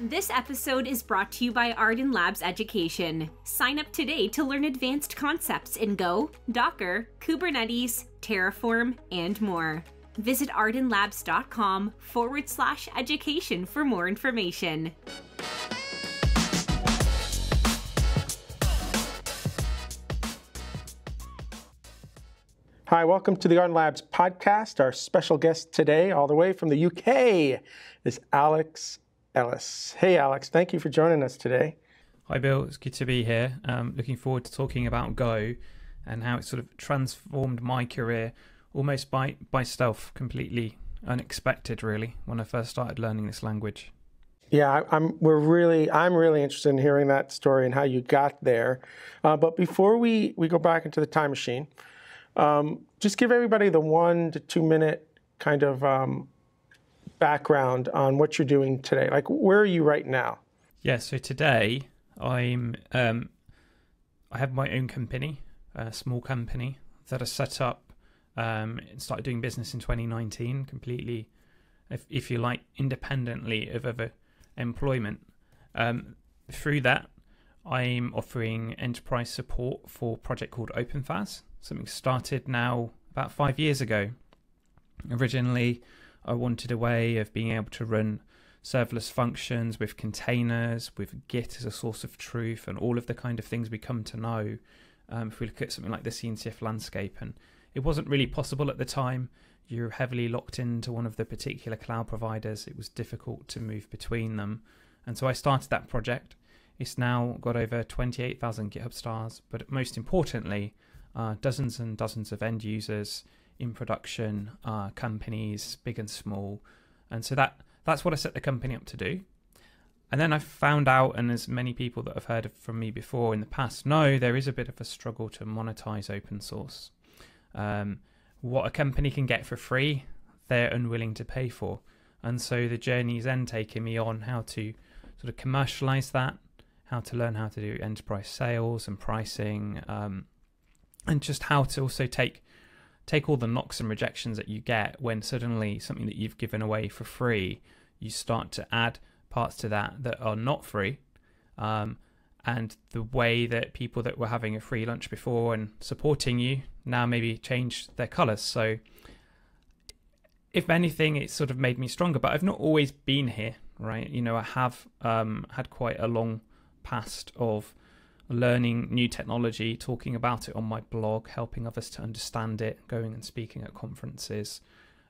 This episode is brought to you by Ardan Labs Education. Sign up today to learn advanced concepts in Go, Docker, Kubernetes, Terraform, and more. Visit ardanlabs.com forward slash education for more information. Hi, welcome to the Ardan Labs podcast. Our special guest today, all the way from the UK, is Alex Ellis. Hey, Alex, thank you for joining us today. Hi, Bill. It's good to be here. Um, looking forward to talking about Go and how it sort of transformed my career almost by, by stealth, completely unexpected, really, when I first started learning this language. Yeah, I'm. We're really. I'm really interested in hearing that story and how you got there. Uh, but before we we go back into the time machine, um, just give everybody the one to two minute kind of um, background on what you're doing today. Like, where are you right now? Yeah. So today I'm. Um, I have my own company, a small company that I set up um, and started doing business in 2019, completely, if, if you like, independently of other employment. Um, through that, I'm offering enterprise support for a project called OpenFaaS, something started now about five years ago. Originally, I wanted a way of being able to run serverless functions with containers, with Git as a source of truth, and all of the kind of things we come to know um, if we look at something like the CNCF landscape. And it wasn't really possible at the time. You're heavily locked into one of the particular cloud providers. It was difficult to move between them. And so I started that project. It's now got over 28,000 GitHub stars, but most importantly, uh, dozens and dozens of end users in production, uh, companies, big and small. And so that that's what I set the company up to do. And then I found out, and as many people that have heard from me before in the past know, there is a bit of a struggle to monetize open source. Um, what a company can get for free, they're unwilling to pay for. And so the journey then taking me on how to sort of commercialize that, how to learn how to do enterprise sales and pricing, um, and just how to also take take all the knocks and rejections that you get when suddenly something that you've given away for free, you start to add parts to that that are not free. Um, and the way that people that were having a free lunch before and supporting you now maybe change their colors. So, if anything, it sort of made me stronger. But I've not always been here, right? You know, I have um, had quite a long past of learning new technology, talking about it on my blog, helping others to understand it, going and speaking at conferences.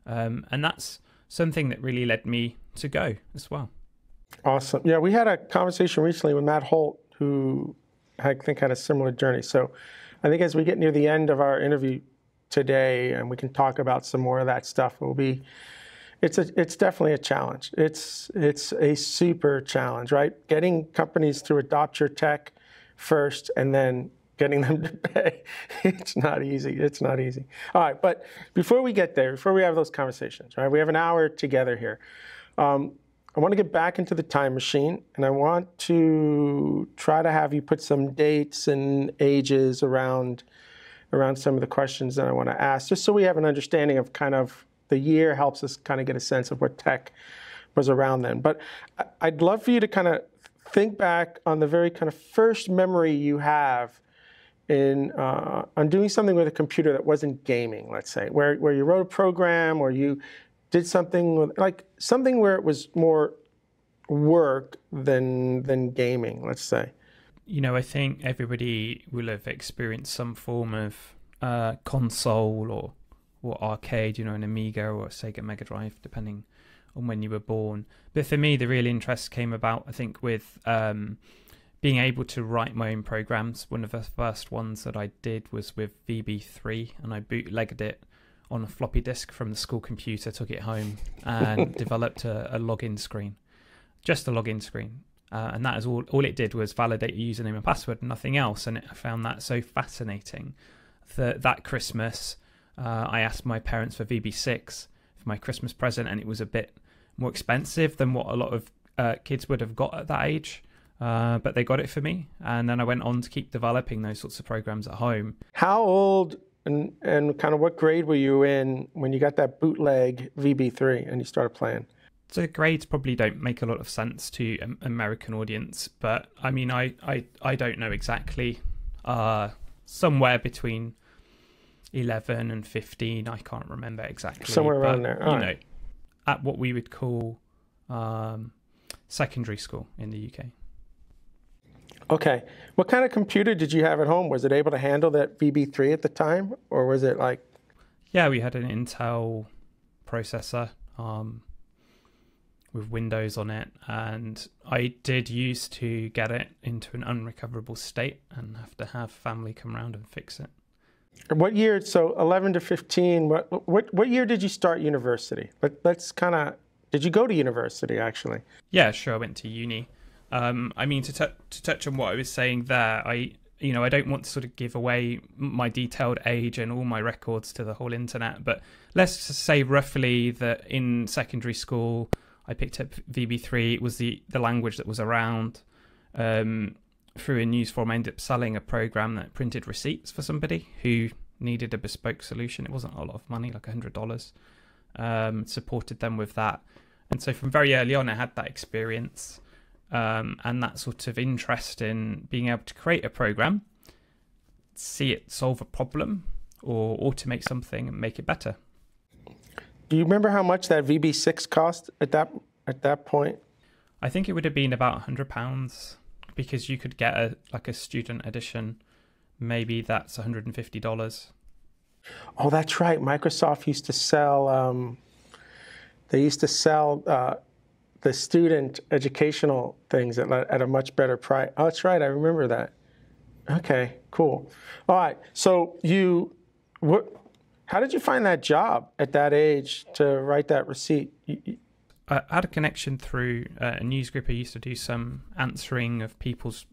Um, and that's something that really led me to go as well. Awesome. Yeah, we had a conversation recently with Matt Holt, who I think had a similar journey. So I think as we get near the end of our interview today and we can talk about some more of that stuff, it will be it's a it's definitely a challenge. It's it's a super challenge, right? Getting companies to adopt your tech first and then getting them to pay. It's not easy. It's not easy. All right, but before we get there, before we have those conversations, right? We have an hour together here. Um, I want to get back into the time machine, and I want to try to have you put some dates and ages around around some of the questions that I want to ask, just so we have an understanding of kind of the year helps us kind of get a sense of what tech was around then. But I'd love for you to kind of think back on the very kind of first memory you have in uh, on doing something with a computer that wasn't gaming, let's say, where, where you wrote a program or you did something with, like something where it was more work than than gaming, let's say. You know, I think everybody will have experienced some form of uh, console or or arcade, you know, an Amiga or a Sega Mega Drive, depending on when you were born. But for me, the real interest came about, I think, with um, being able to write my own programs. One of the first ones that I did was with VB3, and I bootlegged it on a floppy disk from the school computer, took it home, and developed a, a, login screen, just a login screen. Uh, and that is all. All it did was validate your username and password, nothing else. And it, I found that so fascinating that that Christmas, uh, I asked my parents for VB6 for my Christmas present, and it was a bit more expensive than what a lot of uh, kids would have got at that age. Uh, but they got it for me, and then I went on to keep developing those sorts of programs at home. How old and and kind of what grade were you in when you got that bootleg VB3 and you started playing? So grades probably don't make a lot of sense to an American audience, but I mean, I I, I don't know exactly. Uh, somewhere between eleven and fifteen, I can't remember exactly. Somewhere around there. All you right. know, at what we would call um, secondary school in the UK. Okay. What kind of computer did you have at home? Was it able to handle that VB3 at the time, or was it like? Yeah, we had an Intel processor um, with Windows on it, and I did used to get it into an unrecoverable state and have to have family come around and fix it. What year? So 11 to 15. What what what year did you start university? Let, let's kind of. Did you go to university actually? Yeah, sure. I went to uni. Um, I mean, to, t- to touch on what I was saying there, I you know I don't want to sort of give away my detailed age and all my records to the whole internet, but let's say roughly that in secondary school I picked up VB3. It was the the language that was around. Um, through a news forum, I ended up selling a program that printed receipts for somebody who needed a bespoke solution. It wasn't a lot of money, like a hundred dollars. Um, supported them with that, and so from very early on, I had that experience um, and that sort of interest in being able to create a program, see it solve a problem, or automate something and make it better. Do you remember how much that VB6 cost at that at that point? I think it would have been about hundred pounds because you could get a like a student edition. Maybe that's one hundred and fifty dollars. Oh, that's right. Microsoft used to sell. Um, they used to sell uh, the student educational things at, at a much better price. Oh, that's right. I remember that. Okay, cool. All right. So you, what? How did you find that job at that age to write that receipt? You, I had a connection through uh, a news group. I used to do some answering of people's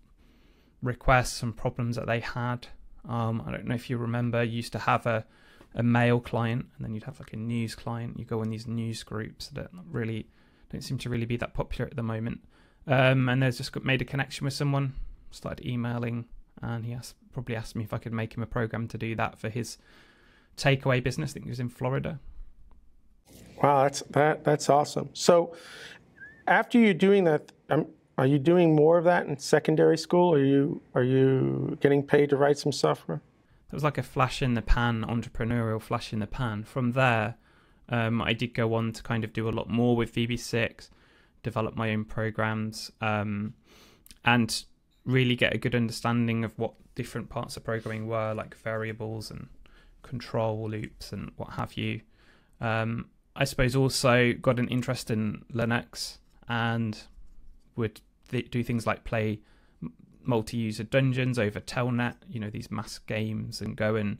requests and problems that they had. Um, I don't know if you remember, you used to have a, a mail client and then you'd have like a news client. You go in these news groups that really don't seem to really be that popular at the moment. Um, and there's just made a connection with someone, started emailing, and he asked, probably asked me if I could make him a program to do that for his takeaway business. I think he was in Florida. Wow, that's that that's awesome. So, after you're doing that, um, are you doing more of that in secondary school? Are you are you getting paid to write some software? It was like a flash in the pan, entrepreneurial flash in the pan. From there, um, I did go on to kind of do a lot more with VB6, develop my own programs, um, and really get a good understanding of what different parts of programming were, like variables and control loops and what have you. Um, I suppose also got an interest in Linux and would th- do things like play multi-user dungeons over Telnet, you know, these mass games, and go and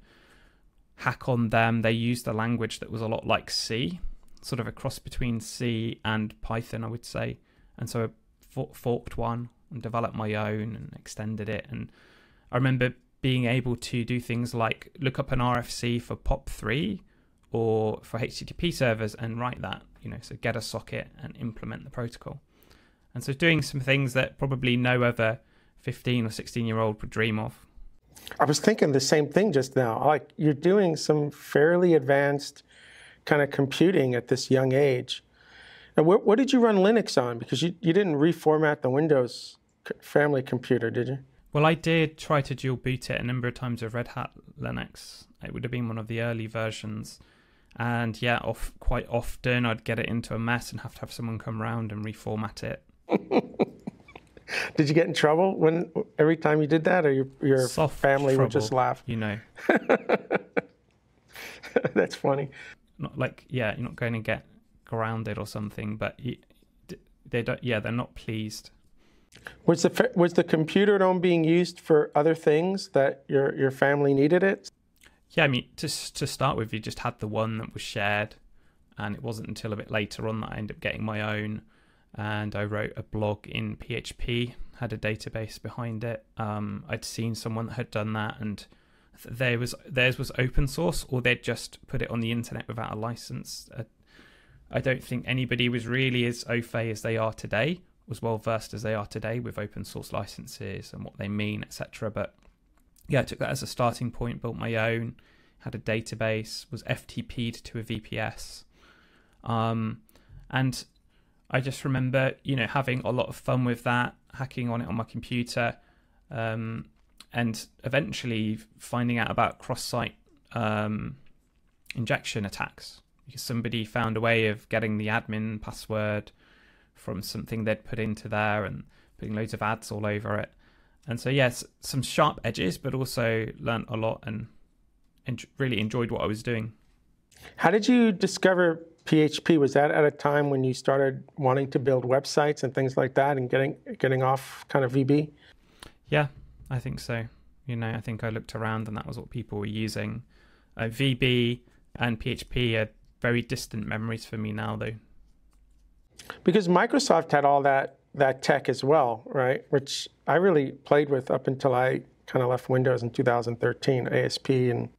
hack on them. They used a language that was a lot like C, sort of a cross between C and Python, I would say. And so I forked one and developed my own and extended it. And I remember being able to do things like look up an RFC for POP3 or for HTTP servers and write that, you know, so get a socket and implement the protocol. And so doing some things that probably no other 15 or 16 year old would dream of. I was thinking the same thing just now. Like you're doing some fairly advanced kind of computing at this young age. And what, what did you run Linux on? Because you, you didn't reformat the Windows family computer, did you? Well, I did try to dual boot it a number of times with Red Hat Linux. It would have been one of the early versions. And yeah, off, quite often I'd get it into a mess and have to have someone come around and reformat it. did you get in trouble when every time you did that, or your, your Soft family trouble, would just laugh? You know, That's funny. not like yeah, you're not going to get grounded or something, but you, they don't. Yeah, they're not pleased. Was the was the computer at home being used for other things that your your family needed it? Yeah, I mean, to to start with, you just had the one that was shared, and it wasn't until a bit later on that I ended up getting my own. And I wrote a blog in PHP, had a database behind it. Um, I'd seen someone that had done that, and there was theirs was open source, or they'd just put it on the internet without a license. Uh, I don't think anybody was really as au fait as they are today, as well versed as they are today with open source licenses and what they mean, etc. But yeah, I took that as a starting point, built my own, had a database, was FTP'd to a VPS. Um, and I just remember, you know, having a lot of fun with that, hacking on it on my computer, um, and eventually finding out about cross-site um, injection attacks because somebody found a way of getting the admin password from something they'd put into there and putting loads of ads all over it. And so, yes, some sharp edges, but also learned a lot and, and really enjoyed what I was doing. How did you discover PHP? Was that at a time when you started wanting to build websites and things like that and getting getting off kind of VB? Yeah, I think so. You know, I think I looked around and that was what people were using. Uh, VB and PHP are very distant memories for me now, though. Because Microsoft had all that that tech as well, right? Which I really played with up until I kind of left Windows in 2013, ASP and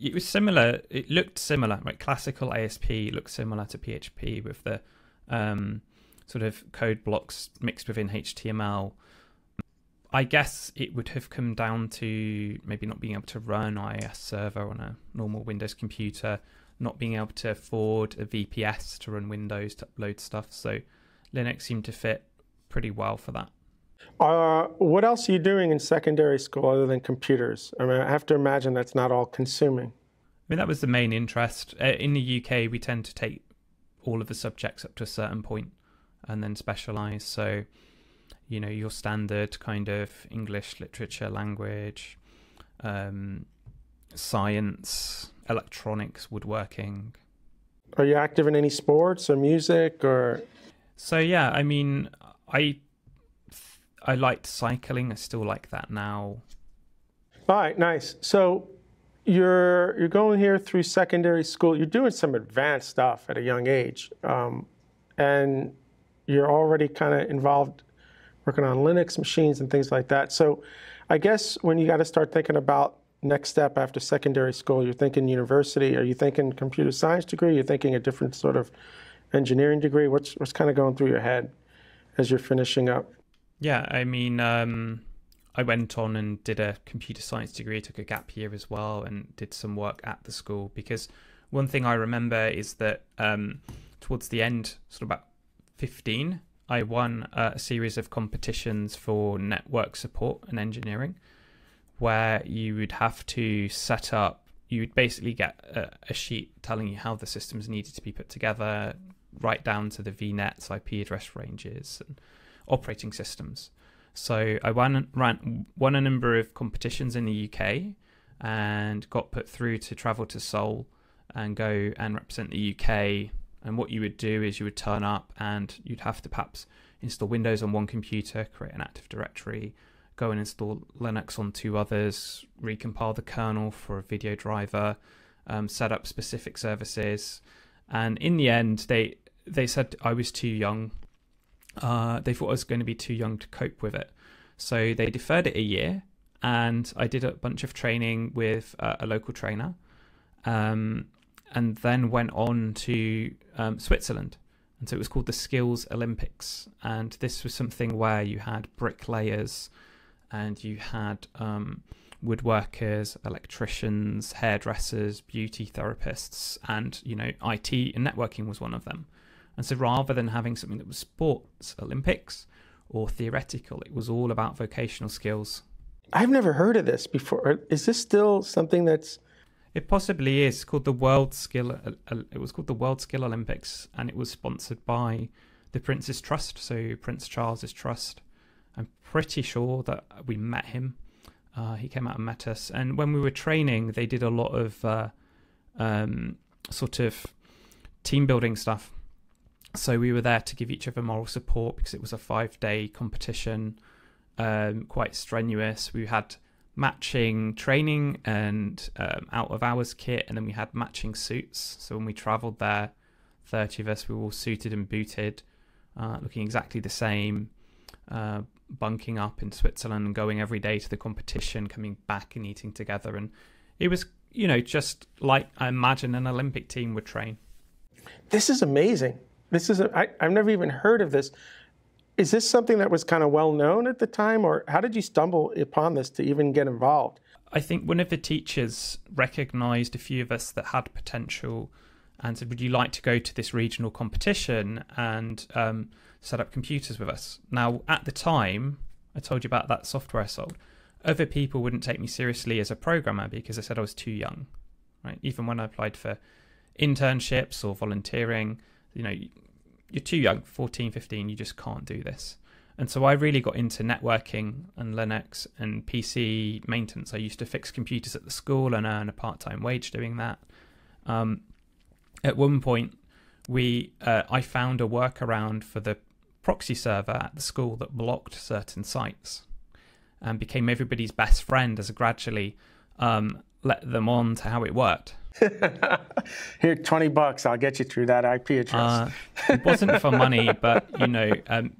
it was similar. It looked similar, right? Classical ASP looked similar to PHP with the um, sort of code blocks mixed within HTML. I guess it would have come down to maybe not being able to run IIS server on a normal Windows computer, not being able to afford a VPS to run Windows to upload stuff. So Linux seemed to fit pretty well for that. Uh, what else are you doing in secondary school other than computers? I mean, I have to imagine that's not all consuming. I mean, that was the main interest. Uh, in the UK, we tend to take all of the subjects up to a certain point and then specialize. So, you know, your standard kind of English, literature, language, um, science, electronics, woodworking. Are you active in any sports or music or? So yeah, I mean, I I liked cycling. I still like that now. All right, nice. So you're you're going here through secondary school. You're doing some advanced stuff at a young age, um, and you're already kind of involved working on Linux machines and things like that. So I guess when you got to start thinking about next step after secondary school, you're thinking university. Are you thinking computer science degree? You're thinking a different sort of engineering degree. What's what's kind of going through your head as you're finishing up? Yeah, I mean, um, I went on and did a computer science degree, took a gap year as well, and did some work at the school. Because one thing I remember is that um, towards the end, sort of about 15, I won a series of competitions for network support and engineering, where you would have to set up, you would basically get a, a sheet telling you how the systems needed to be put together, right down to the VNets, IP address ranges, and operating systems. So I won, ran, won a number of competitions in the UK and got put through to travel to Seoul and go and represent the UK. And what you would do is you would turn up and you'd have to perhaps install Windows on one computer, create an Active Directory, go and install Linux on two others, recompile the kernel for a video driver, um, set up specific services. And in the end, they they said I was too young uh, they thought I was going to be too young to cope with it. So they deferred it a year, and I did a bunch of training with uh, a local trainer, um, and then went on to um, Switzerland. And so it was called the Skills Olympics. And this was something where you had bricklayers and you had um, woodworkers, electricians, hairdressers, beauty therapists, and, you know, IT and networking was one of them. And so rather than having something that was sports Olympics or theoretical, it was all about vocational skills. I've never heard of this before. Is this still something that's it possibly is called the World Skill. Uh, uh, it was called the World Skill Olympics, and it was sponsored by the Prince's Trust, so Prince Charles's Trust. I'm pretty sure that we met him. Uh, he came out and met us, and when we were training, they did a lot of uh, um, sort of team building stuff. So we were there to give each other moral support because it was a five day competition, um, quite strenuous. We had matching training and um, out of hours kit, and then we had matching suits. So when we travelled there, 30 of us, we were all suited and booted, uh, looking exactly the same, uh, bunking up in Switzerland and going every day to the competition, coming back and eating together. And it was, you know, just like I imagine an Olympic team would train. This is amazing. This is a, I, I've never even heard of this. Is this something that was kind of well known at the time, or how did you stumble upon this to even get involved? I think one of the teachers recognized a few of us that had potential and said, "Would you like to go to this regional competition and um, set up computers with us?" Now, at the time, I told you about that software I sold. Other people wouldn't take me seriously as a programmer because they said I was too young. Right? Even when I applied for internships or volunteering, you know, you're too young, 14, 15, you just can't do this. And so I really got into networking and Linux and PC maintenance. I used to fix computers at the school and earn a part time wage doing that. Um, at one point, we uh, I found a workaround for the proxy server at the school that blocked certain sites and became everybody's best friend as I gradually um, let them on to how it worked. Here, 20 bucks, I'll get you through that IP address. Uh, it wasn't for money, but you know, um,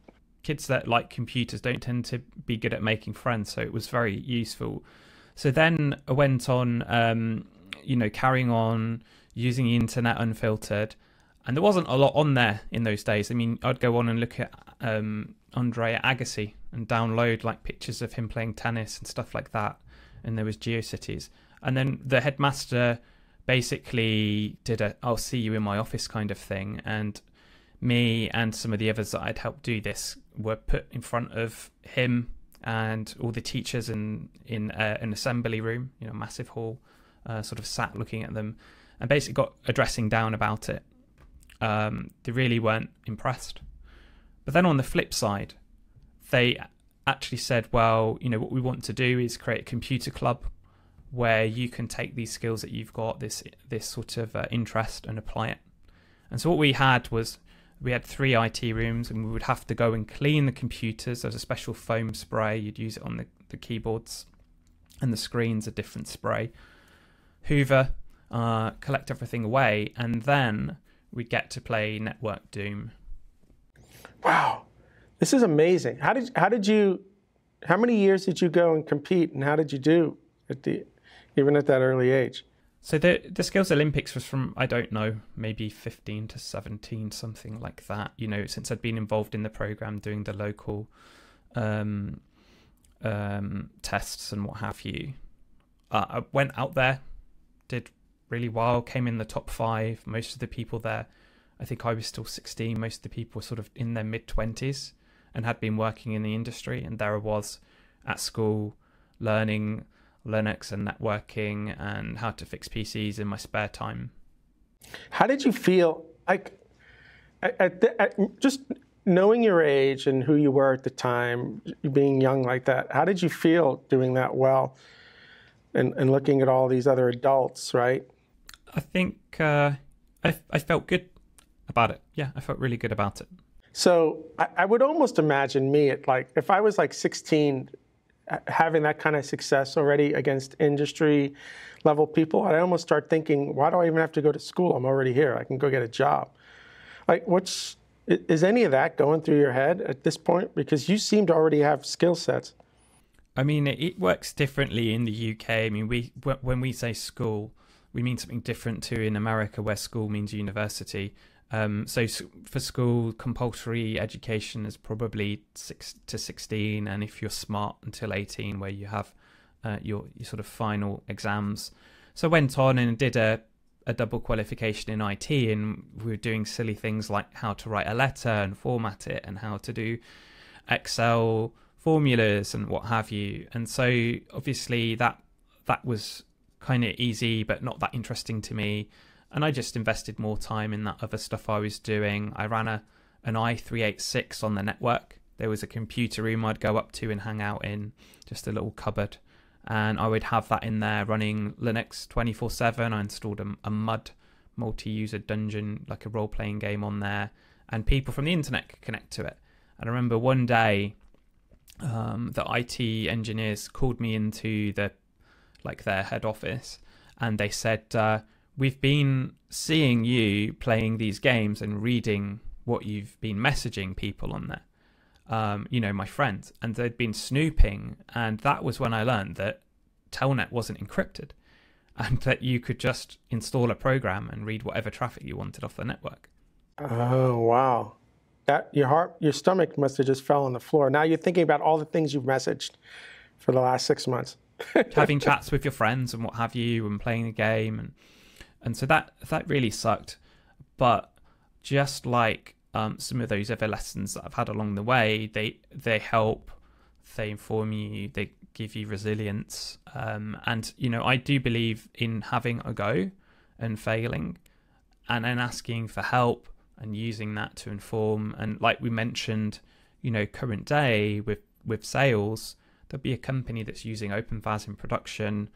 kids that like computers don't tend to be good at making friends, so it was very useful. So then I went on, um, you know, carrying on using the internet unfiltered, and there wasn't a lot on there in those days. I mean, I'd go on and look at um, Andre Agassi and download like pictures of him playing tennis and stuff like that, and there was GeoCities, and then the headmaster basically did a "I'll see you in my office" kind of thing, and me and some of the others that I'd helped do this were put in front of him and all the teachers in in uh, an assembly room, you know, massive hall, uh, sort of sat looking at them, and basically got a dressing down about it. Um, they really weren't impressed. But then on the flip side, they actually said, well, you know, what we want to do is create a computer club where you can take these skills that you've got, this this sort of uh, interest, and apply it. And so what we had was we had three IT rooms, and we would have to go and clean the computers. There's a special foam spray. You'd use it on the, the keyboards, and the screens a different spray. Hoover, uh, collect everything away, and then we'd get to play Network Doom. Wow, this is amazing. How did how did you? How many years did you go and compete, and how did you do at the even at that early age? So the the Skills Olympics was from I don't know maybe fifteen to seventeen something like that. You know, since I'd been involved in the program doing the local um, um, tests and what have you. Uh, I went out there, did really well, came in the top five. Most of the people there, I think I was still sixteen. Most of the people were sort of in their mid twenties and had been working in the industry, and there I was at school learning Linux and networking and how to fix PCs in my spare time. How did you feel like at, the, at just knowing your age and who you were at the time, being young like that? How did you feel doing that well and, and looking at all these other adults, right? I think uh, I, I felt good about it. Yeah, I felt really good about it. So I, I would almost imagine me at like, if I was like 16 having that kind of success already against industry level people, I almost start thinking, why do I even have to go to school? I'm already here. I can go get a job. Like, what's is any of that going through your head at this point? Because you seem to already have skill sets. I mean, it works differently in the UK. I mean, we when we say school, we mean something different to in America, where school means university. Um, so for school, compulsory education is probably six to sixteen, and if you're smart, until eighteen, where you have uh, your your sort of final exams. So I went on and did a a double qualification in IT, and we were doing silly things like how to write a letter and format it, and how to do Excel formulas and what have you. And so obviously that that was kind of easy, but not that interesting to me and I just invested more time in that other stuff I was doing. I ran a an i386 on the network. There was a computer room I'd go up to and hang out in, just a little cupboard, and I would have that in there running Linux 24/7. I installed a, a MUD multi-user dungeon, like a role-playing game on there, and people from the internet could connect to it. And I remember one day, um, the IT engineers called me into the like their head office, and they said. Uh, we've been seeing you playing these games and reading what you've been messaging people on there. Um, you know, my friends, and they'd been snooping, and that was when I learned that Telnet wasn't encrypted, and that you could just install a program and read whatever traffic you wanted off the network. Oh wow, that your heart, your stomach must have just fell on the floor. Now you're thinking about all the things you've messaged for the last six months, having chats with your friends and what have you, and playing the game and and so that that really sucked. but just like um, some of those other lessons that I've had along the way, they they help, they inform you, they give you resilience, um, and you know I do believe in having a go and failing, and then asking for help and using that to inform. And like we mentioned, you know, current day with with sales, there'll be a company that's using OpenFaaS in production.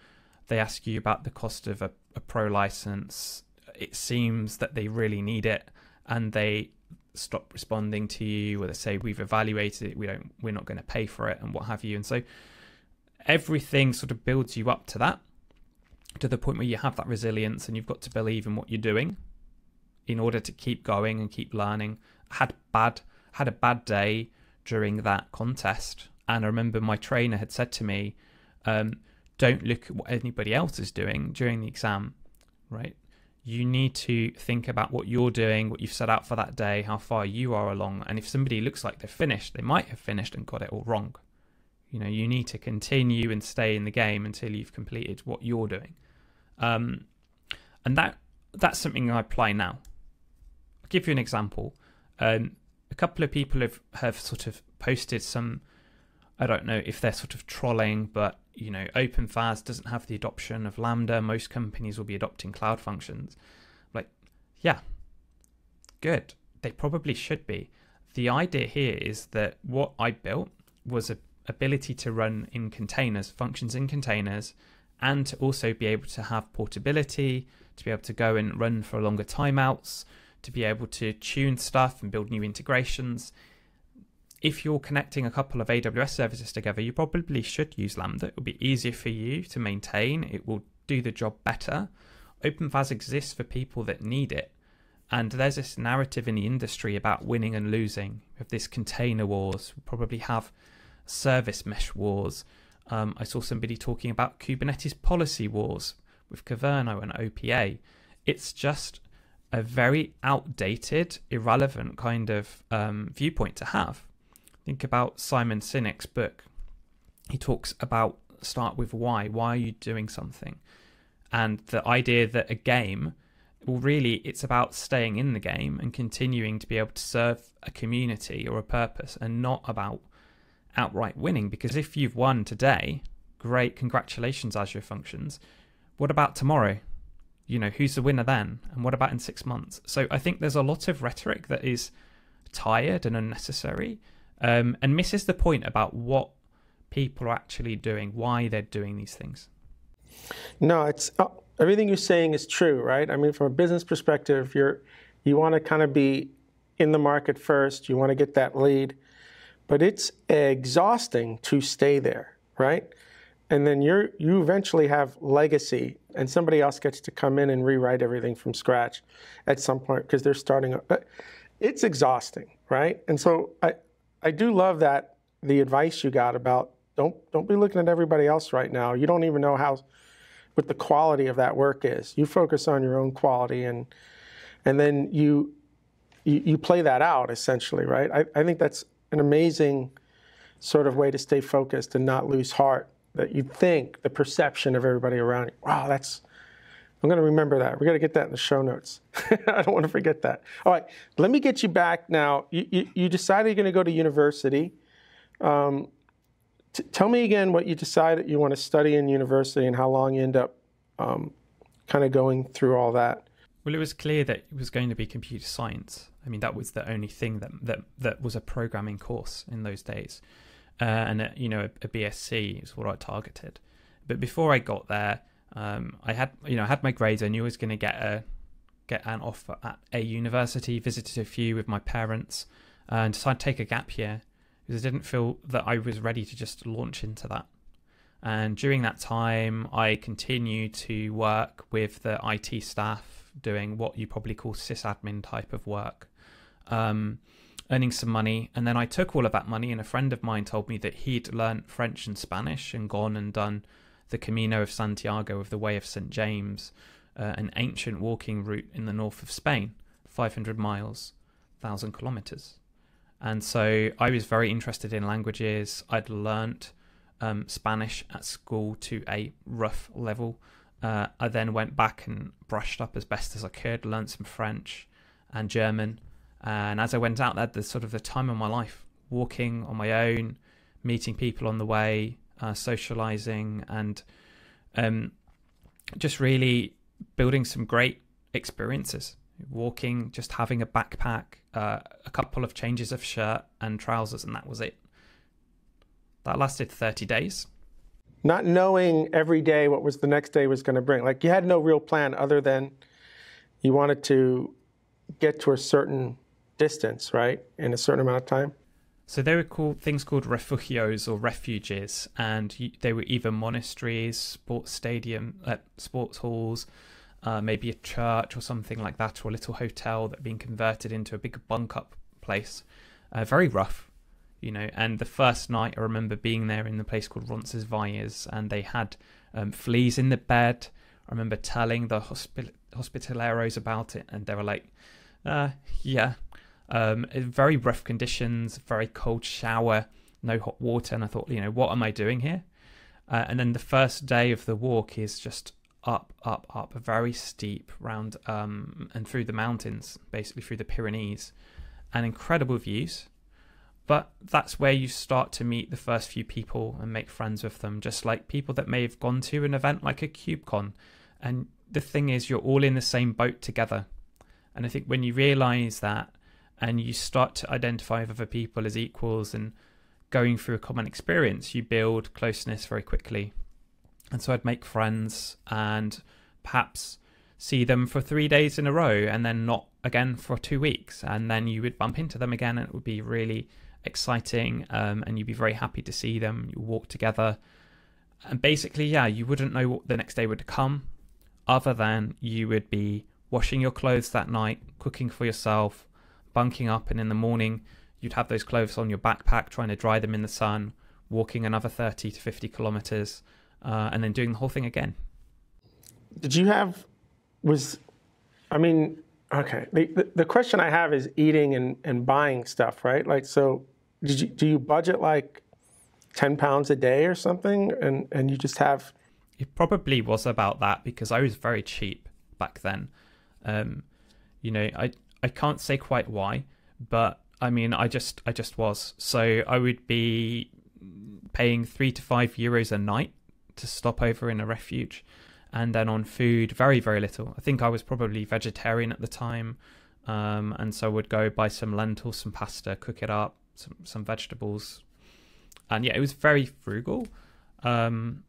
They ask you about the cost of a, a pro license. It seems that they really need it, and they stop responding to you, or they say we've evaluated it, we don't, we're not going to pay for it, and what have you. And so everything sort of builds you up to that, to the point where you have that resilience, and you've got to believe in what you're doing in order to keep going and keep learning. I had bad had a bad day during that contest, and I remember my trainer had said to me, um, "Don't look at what anybody else is doing during the exam, right? You need to think about what you're doing, what you've set out for that day, how far you are along, and if somebody looks like they're finished, they might have finished and got it all wrong. You know, you need to continue and stay in the game until you've completed what you're doing." Um, and that that's something I apply now I'll give you an example. Um, a couple of people have, have sort of posted some, I don't know if they're sort of trolling, but you know, OpenFaaS doesn't have the adoption of Lambda. Most companies will be adopting cloud functions. Like, yeah, good. They probably should be. The idea here is that what I built was a ability to run in containers, functions in containers, and to also be able to have portability, to be able to go and run for longer timeouts, to be able to tune stuff and build new integrations. If you're connecting a couple of AWS services together, you probably should use Lambda. It will be easier for you to maintain, it will do the job better. OpenFaaS exists for people that need it. And there's this narrative in the industry about winning and losing. of this container wars. We probably have service mesh wars. Um, I saw somebody talking about Kubernetes policy wars with Kyverno and OPA. It's just a very outdated, irrelevant kind of um, viewpoint to have. Think about Simon Sinek's book. He talks about start with why. Why are you doing something? And the idea that a game, well, really, it's about staying in the game and continuing to be able to serve a community or a purpose and not about outright winning. Because if you've won today, great, congratulations, Azure Functions. What about tomorrow? you know, who's the winner then? And what about in six months? So I think there's a lot of rhetoric that is tired and unnecessary um, and misses the point about what people are actually doing, why they're doing these things. No, it's uh, everything you're saying is true, right? I mean, from a business perspective, you're you want to kind of be in the market first. You want to get that lead, but it's exhausting to stay there, right? and then you you eventually have legacy and somebody else gets to come in and rewrite everything from scratch at some point because they're starting up it's exhausting right and so i i do love that the advice you got about don't don't be looking at everybody else right now you don't even know how what the quality of that work is you focus on your own quality and and then you you, you play that out essentially right I, I think that's an amazing sort of way to stay focused and not lose heart that you think the perception of everybody around you. Wow, that's. I'm going to remember that. We're going to get that in the show notes. I don't want to forget that. All right, let me get you back now. You, you, you decided you're going to go to university. Um, t- tell me again what you decided you want to study in university and how long you end up um, kind of going through all that. Well, it was clear that it was going to be computer science. I mean, that was the only thing that that, that was a programming course in those days uh, and a, you know a, a, BSc is what I targeted. But before I got there, um, I had you know I had my grades. I knew I was going to get a get an offer at a university. Visited a few with my parents, and decided to take a gap year because I didn't feel that I was ready to just launch into that. And during that time, I continued to work with the IT staff doing what you probably call sysadmin type of work. Um, earning some money. And then I took all of that money, and a friend of mine told me that he'd learned French and Spanish and gone and done the Camino of Santiago of the Way of St. James, uh, an ancient walking route in the north of Spain, 500 miles, 1,000 kilometers. And so I was very interested in languages. I'd learnt um, Spanish at school to a rough level. Uh, I then went back and brushed up as best as I could, learned some French, and German. And as I went out there, the sort of the time of my life, walking on my own, meeting people on the way, uh, socializing, and um, just really building some great experiences. Walking, just having a backpack, uh, a couple of changes of shirt and trousers, and that was it. That lasted 30 days. Not knowing every day what was the next day was going to bring. Like you had no real plan other than you wanted to get to a certain distance, right, in a certain amount of time. So they were called things called refugios or refuges, and they were either monasteries, sports stadium, uh, sports halls, uh, maybe a church or something like that, or a little hotel that had been converted into a big bunk up place. Uh, very rough, you know. And the first night, I remember being there in the place called Roncesvalles, and they had um, fleas in the bed. I remember telling the hospi- hospitaleros about it, and they were like, uh, "Yeah, um, very rough conditions, very cold shower, no hot water. And I thought, you know, what am I doing here? Uh, and then the first day of the walk is just up, up, up, very steep round um, and through the mountains, basically through the Pyrenees, and incredible views. But that's where you start to meet the first few people and make friends with them, just like people that may have gone to an event like a KubeCon. And the thing is, you're all in the same boat together. And I think when you realize that and you start to identify with other people as equals and going through a common experience, you build closeness very quickly. And so I'd make friends and perhaps see them for three days in a row and then not again for two weeks. And then you would bump into them again and it would be really exciting um, and you'd be very happy to see them. You walk together. And basically, yeah, you wouldn't know what the next day would come other than you would be washing your clothes that night, cooking for yourself, bunking up, and in the morning you'd have those clothes on your backpack, trying to dry them in the sun, walking another 30 to 50 kilometers, uh, and then doing the whole thing again. Did you have, was, I mean, okay, the, the, the question I have is eating and, and buying stuff, right? Like, so did you, do you budget like 10 pounds a day or something? And, and you just have. It probably was about that because I was very cheap back then. Um, you know, I, I can't say quite why, but I mean, I just I just was. So I would be paying three to five euros a night to stop over in a refuge, and then on food, very very little. I think I was probably vegetarian at the time, um, and so would go buy some lentils, some pasta, cook it up, some some vegetables, and yeah, it was very frugal. Um,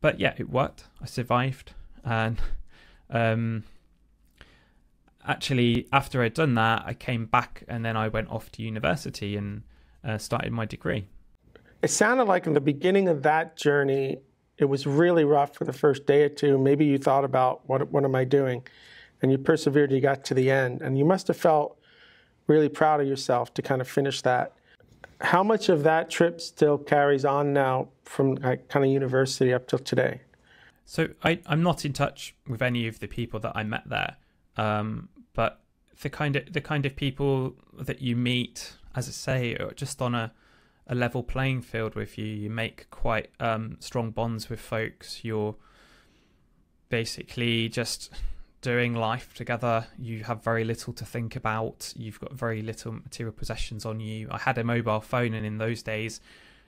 but yeah, it worked. I survived, and um, actually, after I'd done that, I came back and then I went off to university and uh, started my degree. It sounded like in the beginning of that journey, it was really rough for the first day or two. Maybe you thought about what what am I doing, and you persevered. You got to the end, and you must have felt really proud of yourself to kind of finish that. How much of that trip still carries on now from like, kind of university up till today? So I, I'm not in touch with any of the people that I met there. Um, the kind of the kind of people that you meet, as I say, just on a a level playing field with you. You make quite um, strong bonds with folks. You're basically just doing life together. You have very little to think about. You've got very little material possessions on you. I had a mobile phone, and in those days,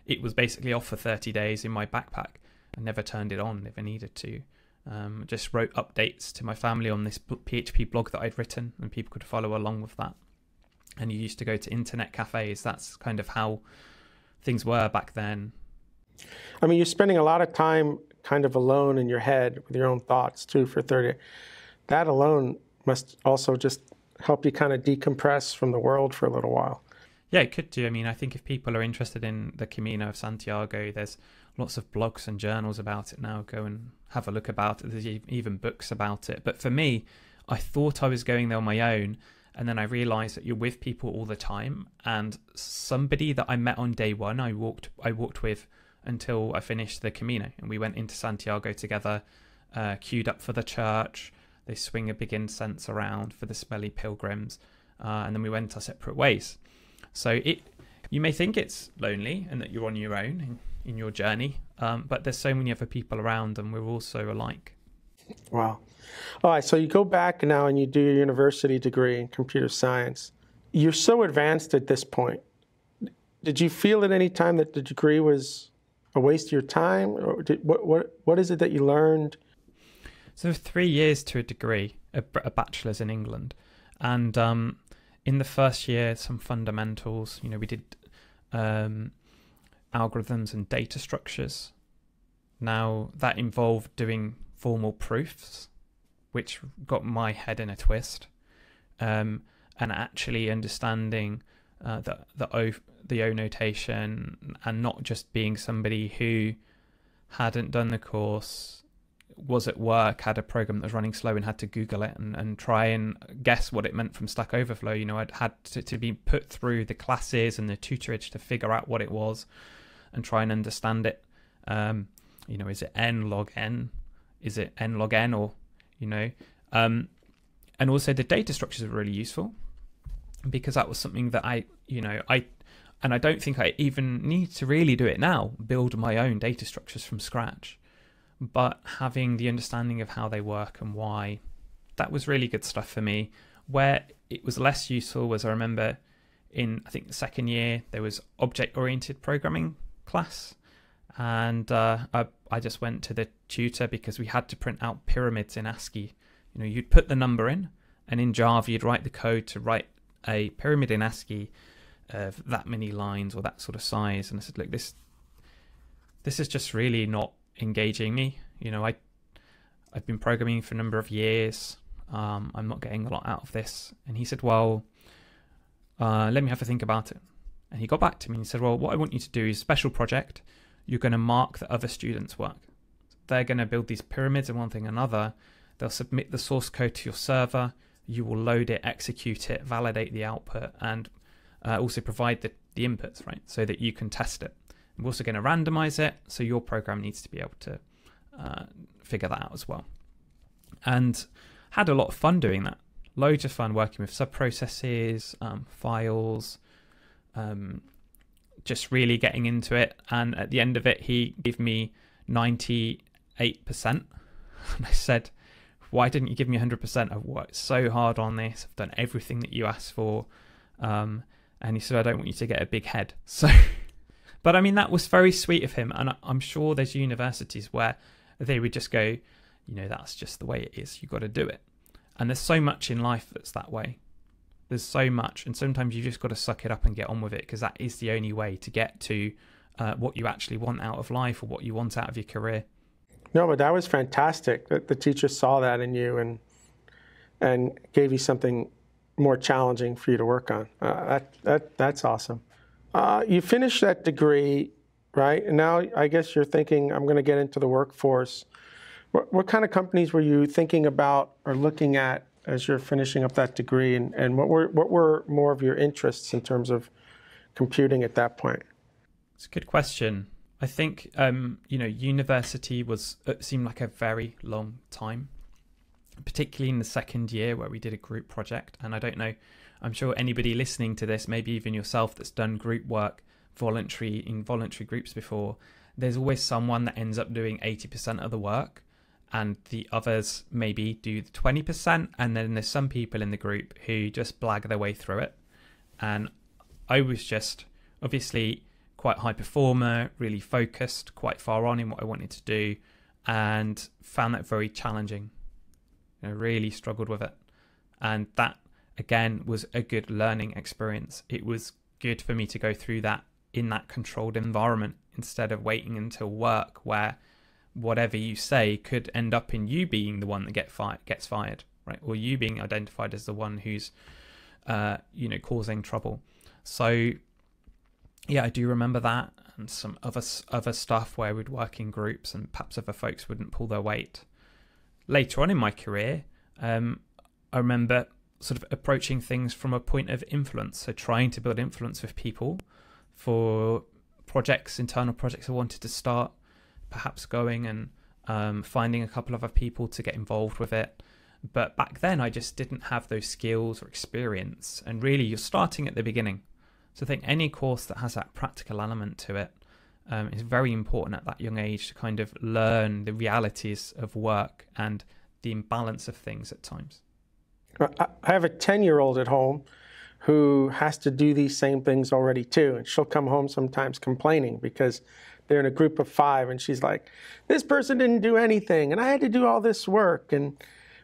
it was basically off for 30 days in my backpack. I never turned it on if I needed to. Um, just wrote updates to my family on this PHP blog that I'd written, and people could follow along with that. And you used to go to internet cafes. That's kind of how things were back then. I mean, you're spending a lot of time kind of alone in your head with your own thoughts too for 30. That alone must also just help you kind of decompress from the world for a little while. Yeah, it could do. I mean, I think if people are interested in the Camino of Santiago, there's lots of blogs and journals about it now. Go and have a look about it. There's even books about it. But for me, I thought I was going there on my own. And then I realized that you're with people all the time. And somebody that I met on day one, I walked, I walked with until I finished the Camino. And we went into Santiago together, uh, queued up for the church. They swing a big incense around for the smelly pilgrims. Uh, and then we went our separate ways. So it, you may think it's lonely and that you're on your own in your journey. Um, but there's so many other people around, and we're all so alike. Wow. All right, so you go back now and you do your university degree in computer science. You're so advanced at this point. Did you feel at any time that the degree was a waste of your time, or did, what what what is it that you learned? So three years to a degree, a, a bachelor's in England, and um, in the first year, some fundamentals. You know, we did um, algorithms and data structures. Now that involved doing formal proofs, which got my head in a twist, um, and actually understanding uh, the the O the O notation and not just being somebody who hadn't done the course, was at work, had a program that was running slow and had to Google it and, and try and guess what it meant from Stack Overflow. You know, I'd had to, to be put through the classes and the tutorage to figure out what it was and try and understand it. Um, you know, is it n log n? Is it n log n or, you know, um, and also the data structures are really useful because that was something that I, you know, I, and I don't think I even need to really do it now, build my own data structures from scratch. But having the understanding of how they work and why, that was really good stuff for me. Where it was less useful was I remember in, I think the second year, there was object oriented programming class. And uh, I, I just went to the tutor because we had to print out pyramids in ASCII. You know, you'd put the number in, and in Java, you'd write the code to write a pyramid in ASCII of that many lines or that sort of size. And I said, look, this this is just really not engaging me. You know, I I've been programming for a number of years. Um, I'm not getting a lot out of this. And he said, well, uh, let me have a think about it. And he got back to me and he said, well, what I want you to do is special project. You're going to mark the other students' work. They're going to build these pyramids and one thing another. They'll submit the source code to your server you will load it, execute it, validate the output, and uh, also provide the, the inputs, right? So that you can test it. We're also going to randomize it, so your program needs to be able to uh, figure that out as well. And had a lot of fun doing that. Loads of fun working with sub um, files, um, just really getting into it. And at the end of it, he gave me 98%. And I said, why didn't you give me 100%? I've worked so hard on this. I've done everything that you asked for. Um, and he said, I don't want you to get a big head. So, but I mean, that was very sweet of him. And I'm sure there's universities where they would just go, you know, that's just the way it is. You've got to do it. And there's so much in life that's that way. There's so much. And sometimes you've just got to suck it up and get on with it because that is the only way to get to uh, what you actually want out of life or what you want out of your career. No, but that was fantastic that the teacher saw that in you and and gave you something more challenging for you to work on. Uh, that, that that's awesome. Uh, you finished that degree, right? And now I guess you're thinking I'm going to get into the workforce. What, what, kind of companies were you thinking about or looking at as you're finishing up that degree, and, and what were what were more of your interests in terms of computing at that point? It's a good question. I think um, you know university was uh, seemed like a very long time, particularly in the second year where we did a group project. And I don't know, I'm sure anybody listening to this, maybe even yourself, that's done group work, voluntary in voluntary groups before. There's always someone that ends up doing 80% of the work, and the others maybe do the 20%. And then there's some people in the group who just blag their way through it. And I was just obviously quite high performer, really focused, quite far on in what I wanted to do, and found that very challenging. I really struggled with it. And that, again, was a good learning experience. It was good for me to go through that in that controlled environment instead of waiting until work where whatever you say could end up in you being the one that get fired, gets fired, right? Or you being identified as the one who's, uh, you know, causing trouble. So yeah, I do remember that and some other other stuff where we'd work in groups and perhaps other folks wouldn't pull their weight. Later on in my career, um, I remember sort of approaching things from a point of influence, so trying to build influence with people for projects, internal projects I wanted to start, perhaps going and um, finding a couple of other people to get involved with it. But back then, I just didn't have those skills or experience, and really, you're starting at the beginning. So I think any course that has that practical element to it um, is very important at that young age to kind of learn the realities of work and the imbalance of things at times. I have a 10 year old at home who has to do these same things already too. And she'll come home sometimes complaining because they're in a group of five and she's like, this person didn't do anything and I had to do all this work. And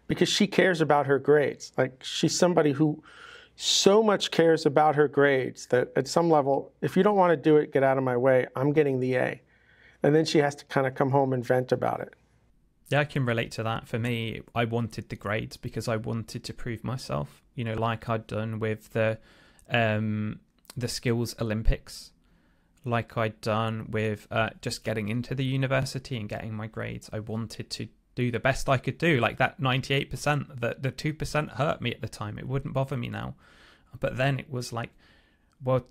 because she cares about her grades, like she's somebody who so much cares about her grades that at some level, if you don't want to do it, get out of my way. I'm getting the A. And then she has to kind of come home and vent about it. Yeah, I can relate to that. For me, I wanted the grades because I wanted to prove myself. You know, like I'd done with the um, the skills Olympics, like I'd done with uh, just getting into the university and getting my grades. I wanted to do the best I could do. Like that ninety eight percent, that the two percent hurt me at the time. It wouldn't bother me now, but then it was like, well,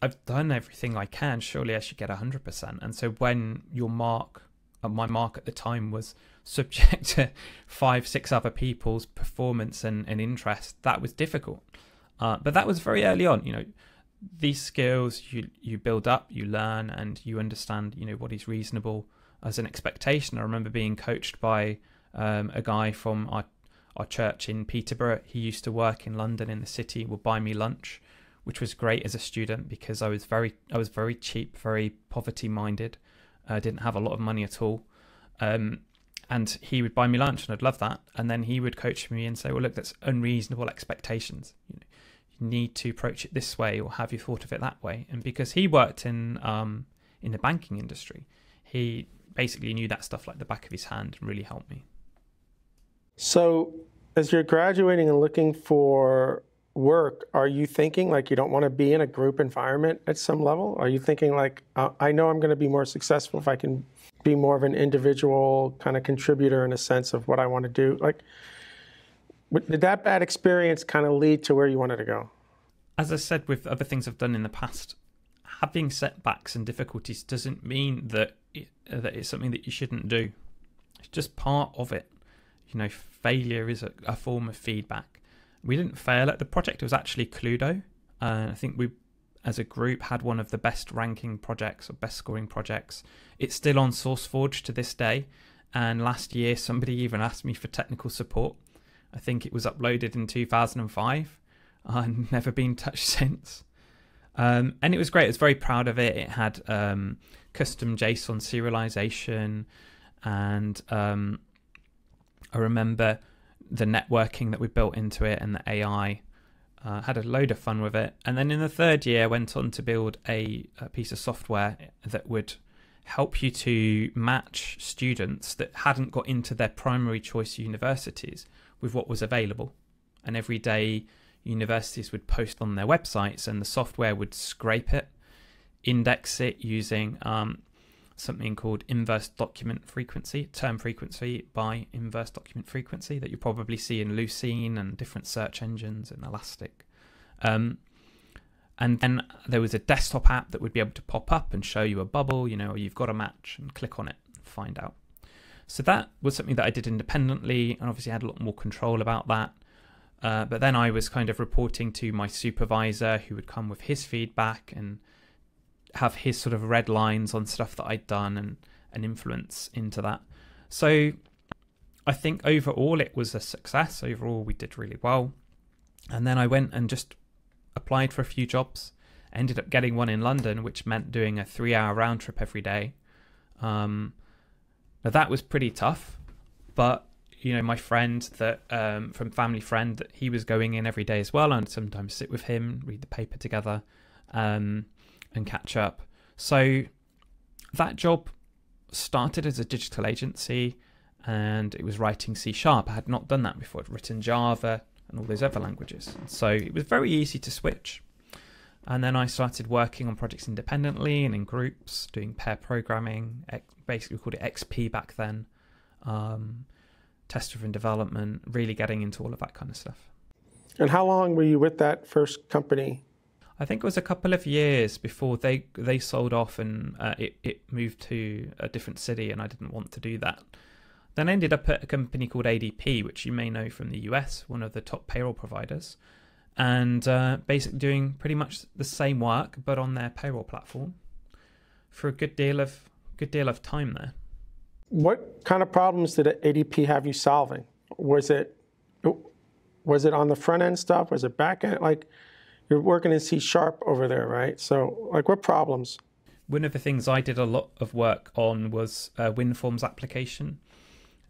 I've done everything I can. Surely I should get hundred percent. And so when your mark my mark at the time was subject to five, six other people's performance and, and interest, that was difficult. Uh, but that was very early on. You know, these skills you you build up, you learn, and you understand. You know what is reasonable as an expectation. I remember being coached by um, a guy from our our church in Peterborough. He used to work in London in the city. Would buy me lunch, which was great as a student because I was very I was very cheap, very poverty minded. I didn't have a lot of money at all. Um, and he would buy me lunch, and I'd love that. And then he would coach me and say, "Well, look, that's unreasonable expectations. You, know, need to approach it this way, or have you thought of it that way?" And because he worked in um, in the banking industry, he basically knew that stuff like the back of his hand, and really helped me. So, as you're graduating and looking for work, are you thinking like you don't want to be in a group environment at some level? Are you thinking like, uh, I know I'm going to be more successful if I can be more of an individual kind of contributor in a sense of what I want to do? Like, did that bad experience kind of lead to where you wanted to go? As I said with other things I've done in the past, having setbacks and difficulties doesn't mean that it, that it's something that you shouldn't do. It's just part of it. You know, failure is a, a form of feedback we didn't fail at the project. It was actually Cluedo. Uh, I think we, as a group, had one of the best ranking projects or best scoring projects. It's still on SourceForge to this day. And last year, somebody even asked me for technical support. I think it was uploaded in 2005 and never been touched since. Um, and it was great. I was very proud of it. It had um, custom JSON serialization, and um, I remember the networking that we built into it and the AI. Uh, had a load of fun with it. And then in the third year, I went on to build a, a piece of software that would help you to match students that hadn't got into their primary choice universities with what was available. And every day, universities would post on their websites, and the software would scrape it, index it using um, something called inverse document frequency, term frequency by inverse document frequency that you probably see in Lucene and different search engines and Elastic. Um, and then there was a desktop app that would be able to pop up and show you a bubble, you know, you've got a match and click on it find out. So that was something that I did independently and obviously had a lot more control about that. Uh, but then I was kind of reporting to my supervisor who would come with his feedback and have his sort of red lines on stuff that I'd done and an influence into that. So I think overall it was a success. Overall, we did really well. And then I went and just applied for a few jobs. Ended up getting one in London, which meant doing a three hour round trip every day. Um, now that was pretty tough, but you know, my friend that um, from family friend that he was going in every day as well, and sometimes sit with him, read the paper together. Um, and catch up. So that job started as a digital agency and it was writing C sharp. I had not done that before. I'd written Java and all those other languages. So it was very easy to switch. And then I started working on projects independently and in groups, doing pair programming. Basically, we called it XP back then. Um, test driven development, really getting into all of that kind of stuff. And how long were you with that first company? I think it was a couple of years before they they sold off and uh, it it moved to a different city, and I didn't want to do that. Then I ended up at a company called ADP, which you may know from the US, one of the top payroll providers, and uh, basically doing pretty much the same work but on their payroll platform for a good deal of good deal of time there. what kind of problems did ADP have you solving? Was it was it on the front end stuff? Was it back end? Like you're working in C sharp over there, right? So like what problems? One of the things I did a lot of work on was a WinForms application,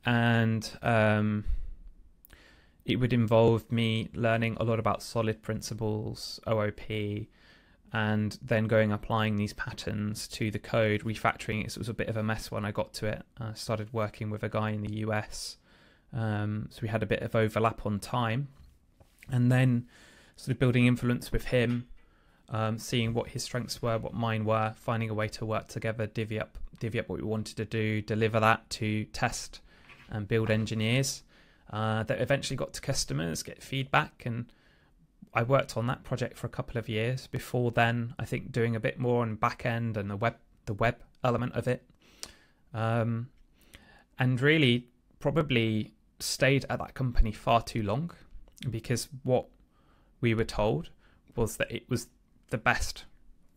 and um, it would involve me learning a lot about solid principles, OOP, and then going applying these patterns to the code, refactoring it. So it was a bit of a mess when I got to it. I started working with a guy in the US, um, so we had a bit of overlap on time, and then sort of building influence with him, um, seeing what his strengths were, what mine were, finding a way to work together, divvy up, divvy up what we wanted to do, deliver that to test and build engineers. Uh, that eventually got to customers, get feedback, and I worked on that project for a couple of years. Before then, I think doing a bit more on back end and the web, the web element of it, um, and really probably stayed at that company far too long because what we were told was that it was the best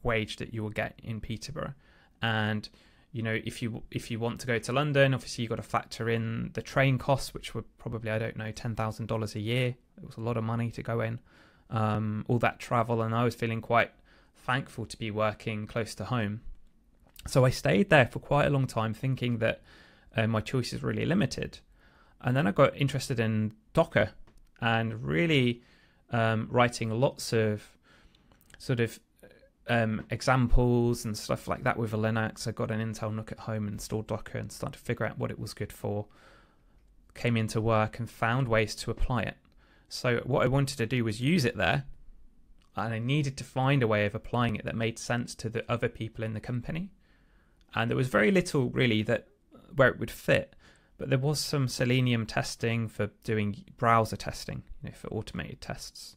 wage that you will get in Peterborough, and you know if you if you want to go to London, obviously you've got to factor in the train costs, which were probably I don't know ten thousand dollars a year. It was a lot of money to go in um, all that travel, and I was feeling quite thankful to be working close to home. So I stayed there for quite a long time, thinking that uh, my choices were really limited. And then I got interested in Docker and really um, writing lots of sort of um, examples and stuff like that with a Linux. I got an Intel NUC at home, installed Docker, and started to figure out what it was good for. Came into work and found ways to apply it. So what I wanted to do was use it there, and I needed to find a way of applying it that made sense to the other people in the company. And there was very little really that where it would fit, but there was some Selenium testing for doing browser testing, you know, for automated tests.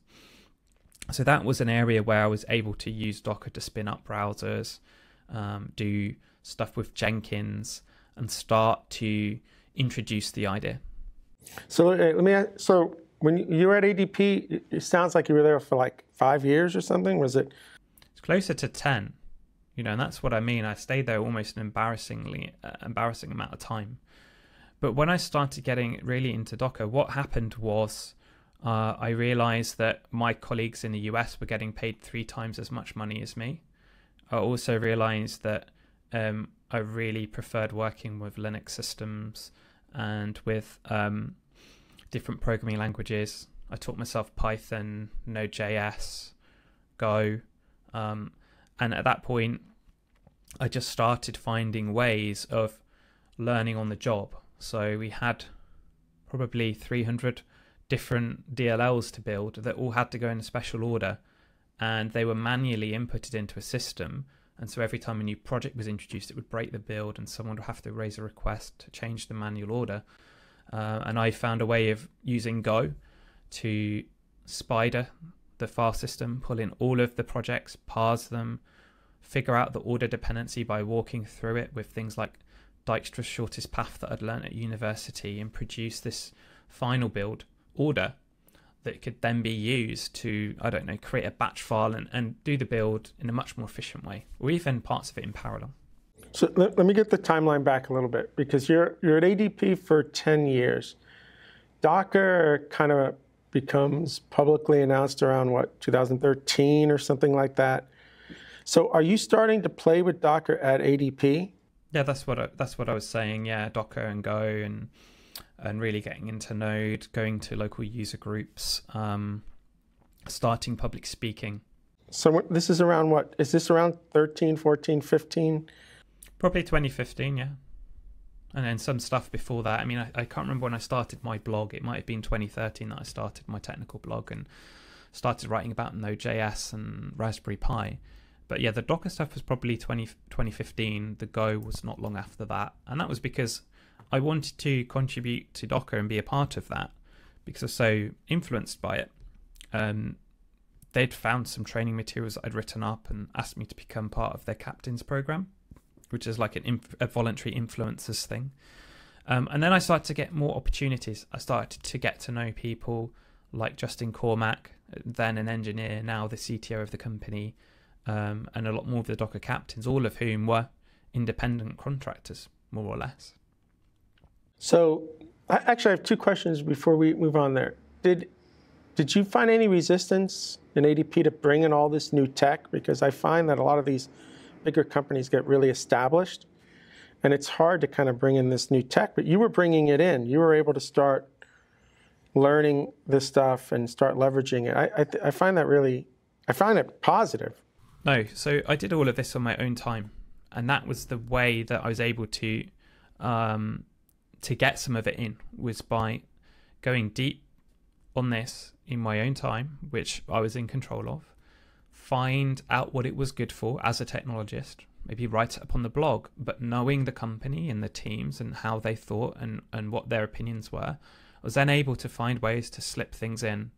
So that was an area where I was able to use Docker to spin up browsers, um, do stuff with Jenkins, and start to introduce the idea. So let me. So when you were at ADP, it sounds like you were there for like five years or something. Was it? It's closer to ten. You know, and that's what I mean. I stayed there almost an embarrassingly uh, embarrassing amount of time. But when I started getting really into Docker, what happened was uh, I realized that my colleagues in the US were getting paid three times as much money as me. I also realized that um, I really preferred working with Linux systems and with um, different programming languages. I taught myself Python, Node.js, Go, um, and at that point, I just started finding ways of learning on the job. So we had probably 300 different DLLs to build that all had to go in a special order, and they were manually inputted into a system. And so every time a new project was introduced, it would break the build, and someone would have to raise a request to change the manual order. Uh, and I found a way of using Go to spider the file system, pull in all of the projects, parse them, figure out the order dependency by walking through it with things like Dijkstra's shortest path that I'd learned at university, and produce this final build order that could then be used to, I don't know, create a batch file and, and do the build in a much more efficient way, or even parts of it in parallel. So let, let, me get the timeline back a little bit because you're you're at ADP for 10 years. Docker kind of becomes publicly announced around what 2013 or something like that. So are you starting to play with Docker at ADP? Yeah, that's what I, that's what I was saying. Yeah, Docker and Go and and really getting into Node, going to local user groups, um, starting public speaking. So this is around what? Is this around 13, 14, 15? Probably 2015, yeah. And then some stuff before that. I mean, I, I can't remember when I started my blog. It might have been 2013 that I started my technical blog and started writing about Node.js and Raspberry Pi. But yeah, the Docker stuff was probably 20, 2015. The Go was not long after that. And that was because I wanted to contribute to Docker and be a part of that because I was so influenced by it. Um, they'd found some training materials that I'd written up and asked me to become part of their captain's program which is like an a voluntary influencers thing. Um, and then I started to get more opportunities. I started to get to know people like Justin Cormack, then an engineer, now the CTO of the company, um, and a lot more of the Docker captains, all of whom were independent contractors, more or less. So, I actually have two questions before we move on there. Did did you find any resistance in ADP to bring in all this new tech? Because I find that a lot of these bigger companies get really established, and it's hard to kind of bring in this new tech. But you were bringing it in. You were able to start learning this stuff and start leveraging it. I I, th- I find that really, I find it positive. No, so I did all of this on my own time, and that was the way that I was able to um, to get some of it in was by going deep on this in my own time, which I was in control of, find out what it was good for as a technologist, maybe write it up on the blog, but knowing the company and the teams and how they thought and, and what their opinions were, I was then able to find ways to slip things in.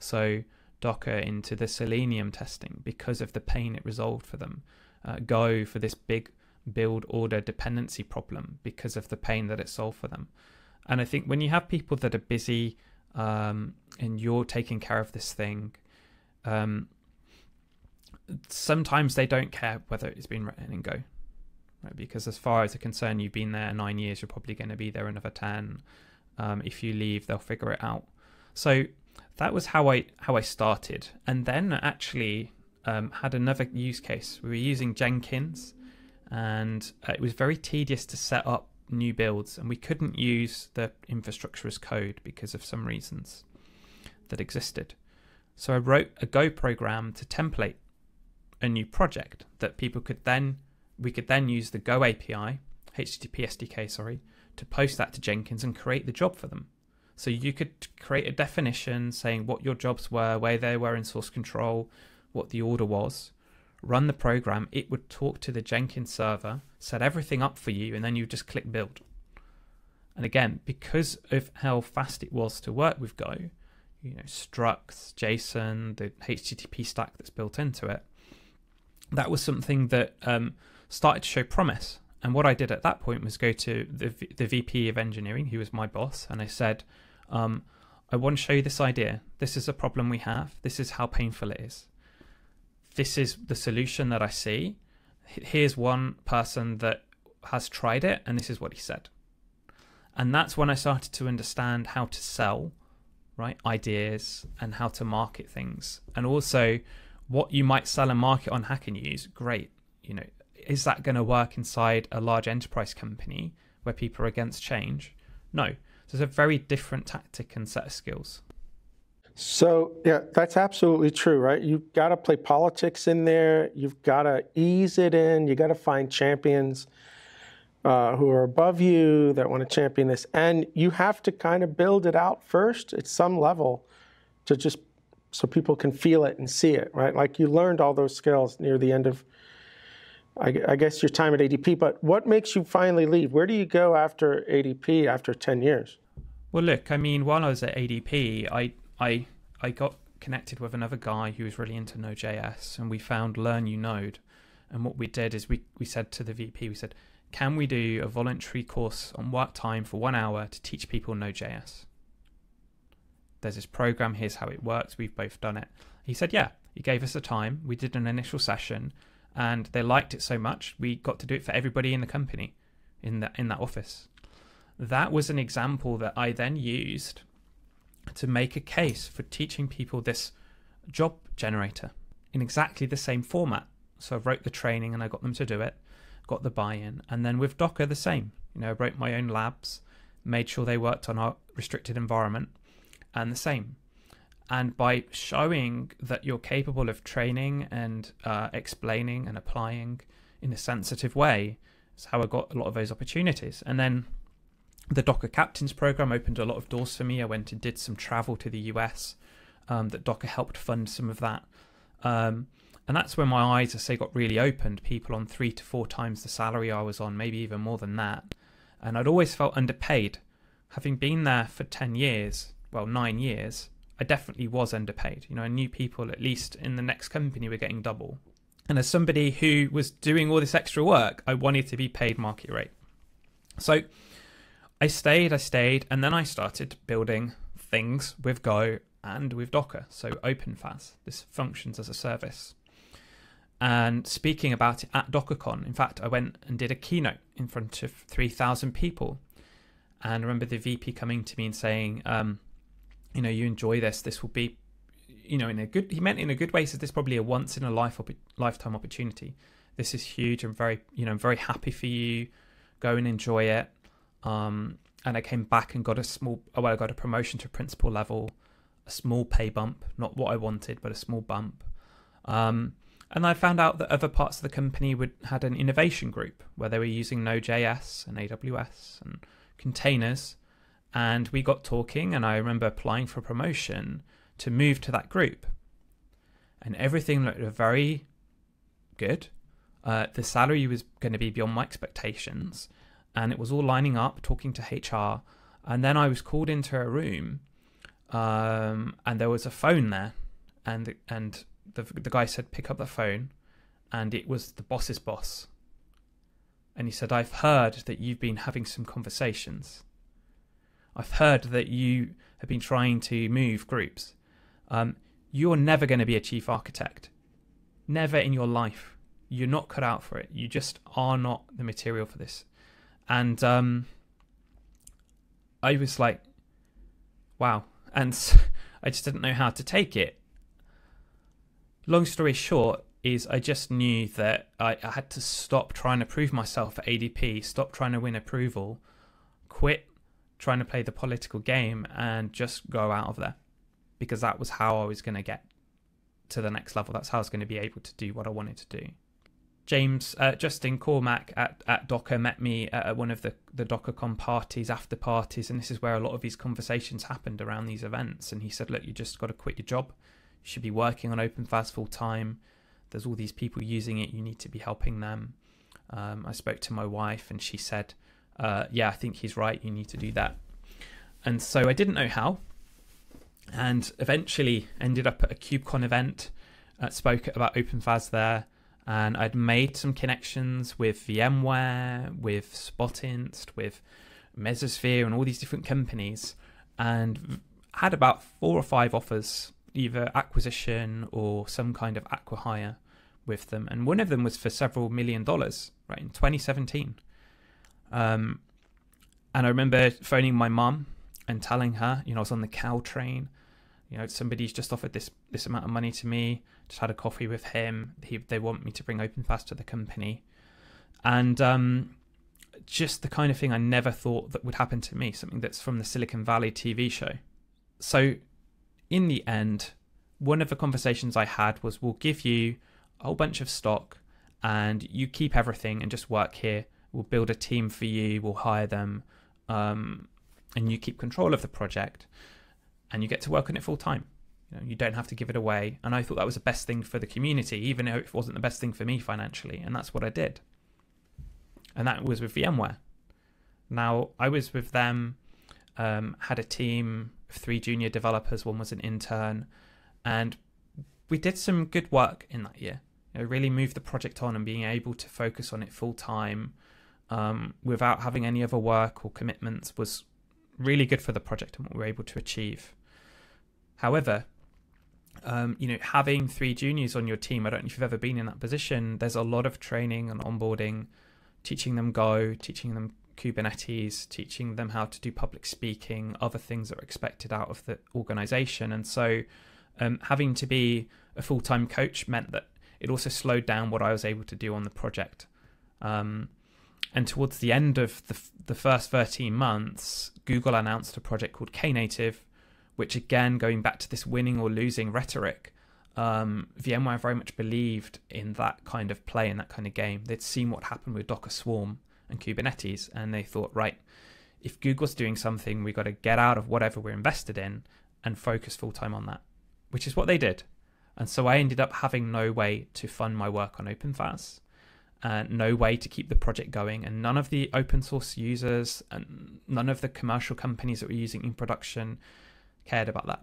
So Docker into the Selenium testing because of the pain it resolved for them. Uh, Go for this big build order dependency problem because of the pain that it solved for them. And I think when you have people that are busy um, and you're taking care of this thing, um, sometimes they don't care whether it's been written in Go. Right? Because as far as they're concerned, you've been there nine years, you're probably going to be there another 10. Um, if you leave, they'll figure it out. So that was how I how I started, and then actually um, had another use case. We were using Jenkins, and uh, it was very tedious to set up new builds, and we couldn't use the infrastructure as code because of some reasons that existed. So I wrote a Go program to template a new project that people could then we could then use the Go API, HTTP SDK, sorry, to post that to Jenkins and create the job for them. So you could create a definition saying what your jobs were, where they were in source control, what the order was, run the program, it would talk to the Jenkins server, set everything up for you, and then you just click build. And again, because of how fast it was to work with Go, you know, structs, JSON, the HTTP stack that's built into it, that was something that um, started to show promise. And what I did at that point was go to the, the VP of engineering, who was my boss, and I said, um, I want to show you this idea. This is a problem we have. This is how painful it is this is the solution that I see. Here's one person that has tried it, and this is what he said. And that's when I started to understand how to sell, right, ideas and how to market things. And also what you might sell and market on Hacker News, great. You know, is that going to work inside a large enterprise company where people are against change? No. So it's a very different tactic and set of skills. So, yeah, that's absolutely true, right? You've got to play politics in there. You've got to ease it in. You've got to find champions uh, who are above you that want to champion this. And you have to kind of build it out first at some level to just so people can feel it and see it, right? Like you learned all those skills near the end of, I, I guess, your time at ADP. But what makes you finally leave? Where do you go after ADP after 10 years? Well, look, I mean, while I was at ADP, I I I got connected with another guy who was really into Node.js, and we found Learn You Node. And what we did is we we said to the VP, we said, can we do a voluntary course on work time for one hour to teach people Node.js? There's this program. Here's how it works. We've both done it. He said, yeah. He gave us a time. We did an initial session, and they liked it so much we got to do it for everybody in the company, in that in that office. That was an example that I then used to make a case for teaching people this job generator in exactly the same format. So I wrote the training and I got them to do it, got the buy-in, and then with Docker the same. You know, I wrote my own labs, made sure they worked on our restricted environment, and the same. And by showing that you're capable of training and uh, explaining and applying in a sensitive way, is how I got a lot of those opportunities. And then the Docker Captains program opened a lot of doors for me. I went and did some travel to the US. Um, that Docker helped fund some of that. Um, and that's when my eyes, I say, got really opened. People on three to four times the salary I was on, maybe even more than that. And I'd always felt underpaid. Having been there for 10 years, well, nine years, I definitely was underpaid. You know, I knew people, at least in the next company, were getting double. And as somebody who was doing all this extra work, I wanted to be paid market rate. So I stayed, I stayed, and then I started building things with Go and with Docker. So OpenFaaS, this functions as a service. And speaking about it at DockerCon, in fact, I went and did a keynote in front of 3,000 people. And I remember the VP coming to me and saying, um, you know, you enjoy this. This will be, you know, in a good. He meant in a good way. Said this is probably a once in a life op- lifetime opportunity. This is huge. I'm very, you know, I'm very happy for you. Go and enjoy it. Um, and I came back and got a small. Oh, well, I got a promotion to principal level, a small pay bump, not what I wanted, but a small bump. Um, and I found out that other parts of the company would had an innovation group where they were using Node.js and AWS and containers. And we got talking, and I remember applying for a promotion to move to that group. And everything looked very good. Uh, the salary was going to be beyond my expectations, and it was all lining up, talking to HR. And then I was called into a room, um, and there was a phone there, and and the the guy said, "Pick up the phone," and it was the boss's boss. And he said, "I've heard that you've been having some conversations. I've heard that you have been trying to move groups. Um, you're never going to be a chief architect. Never in your life. You're not cut out for it. You just are not the material for this." And um, I was like, "Wow!" And I just didn't know how to take it long story short is I just knew that I, I, had to stop trying to prove myself at ADP, stop trying to win approval, quit trying to play the political game, and just go out of there because that was how I was going to get to the next level. That's how I was going to be able to do what I wanted to do. James uh, Justin Cormack at, at Docker met me at one of the, the DockerCon parties, after parties, and this is where a lot of these conversations happened around these events. And he said, Look, you just got to quit your job you should be working on OpenFaaS full time. There's all these people using it. You need to be helping them. Um, I spoke to my wife and she said, uh, Yeah, I think he's right. You need to do that. And so I didn't know how. And eventually ended up at a KubeCon event, uh, spoke about OpenFaaS there. And I'd made some connections with VMware, with Spotinst, with Mesosphere, and all these different companies, and had about four or five offers either acquisition or some kind of acquihire with them, and one of them was for several million dollars, right in 2017. Um, and I remember phoning my mum and telling her, you know, I was on the Caltrain. You know, somebody's just offered this this amount of money to me. Just had a coffee with him. He, they want me to bring OpenFaaS to the company, and um, just the kind of thing I never thought that would happen to me. Something that's from the Silicon Valley TV show. So in the end, one of the conversations I had was we'll give you a whole bunch of stock and you keep everything and just work here. We'll build a team for you, we'll hire them, um, and you keep control of the project and you get to work on it full time. You, know, you don't have to give it away. And I thought that was the best thing for the community, even if it wasn't the best thing for me financially. And that's what I did. And that was with VMware. Now, I was with them, um, had a team of three junior developers, one was an intern, and we did some good work in that year. You know, really moved the project on and being able to focus on it full time um, without having any other work or commitments was really good for the project and what we were able to achieve. However, um, you know, having three juniors on your team, I don't know if you've ever been in that position. There's a lot of training and onboarding, teaching them Go, teaching them Kubernetes, teaching them how to do public speaking, other things that are expected out of the organization. And so um, having to be a full time coach meant that it also slowed down what I was able to do on the project. Um, and towards the end of the, the first 13 months, Google announced a project called Knative, which again, going back to this winning or losing rhetoric, um, VMware very much believed in that kind of play, in that kind of game. They'd seen what happened with Docker Swarm and Kubernetes. And they thought, right, if Google's doing something, we've got to get out of whatever we're invested in and focus full time on that, which is what they did. And so I ended up having no way to fund my work on OpenFaaS, and no way to keep the project going. And none of the open source users and none of the commercial companies that were using in production cared about that.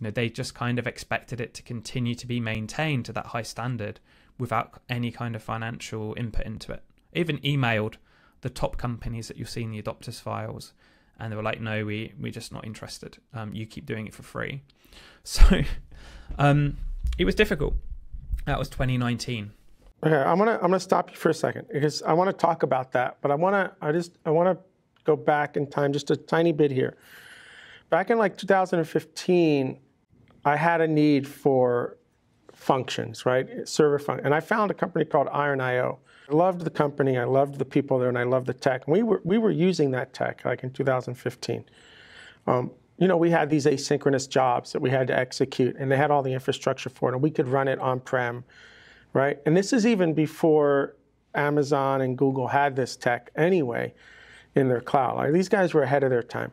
You know, they just kind of expected it to continue to be maintained to that high standard without any kind of financial input into it. even emailed the top companies that you'll see in the adopters files, and they were like, "No, we we're just not interested. Um, you keep doing it for free." So um, it was difficult. That was 2019. Okay, I'm gonna I'm gonna stop you for a second because I want to talk about that, but I want to I just I want to go back in time just a tiny bit here. Back in like 2015, I had a need for functions, right? Server function. And I found a company called Iron.io. I loved the company, I loved the people there, and I loved the tech. And we were, we were using that tech like in 2015. Um, you know, we had these asynchronous jobs that we had to execute, and they had all the infrastructure for it, and we could run it on prem, right? And this is even before Amazon and Google had this tech anyway in their cloud. Like, these guys were ahead of their time.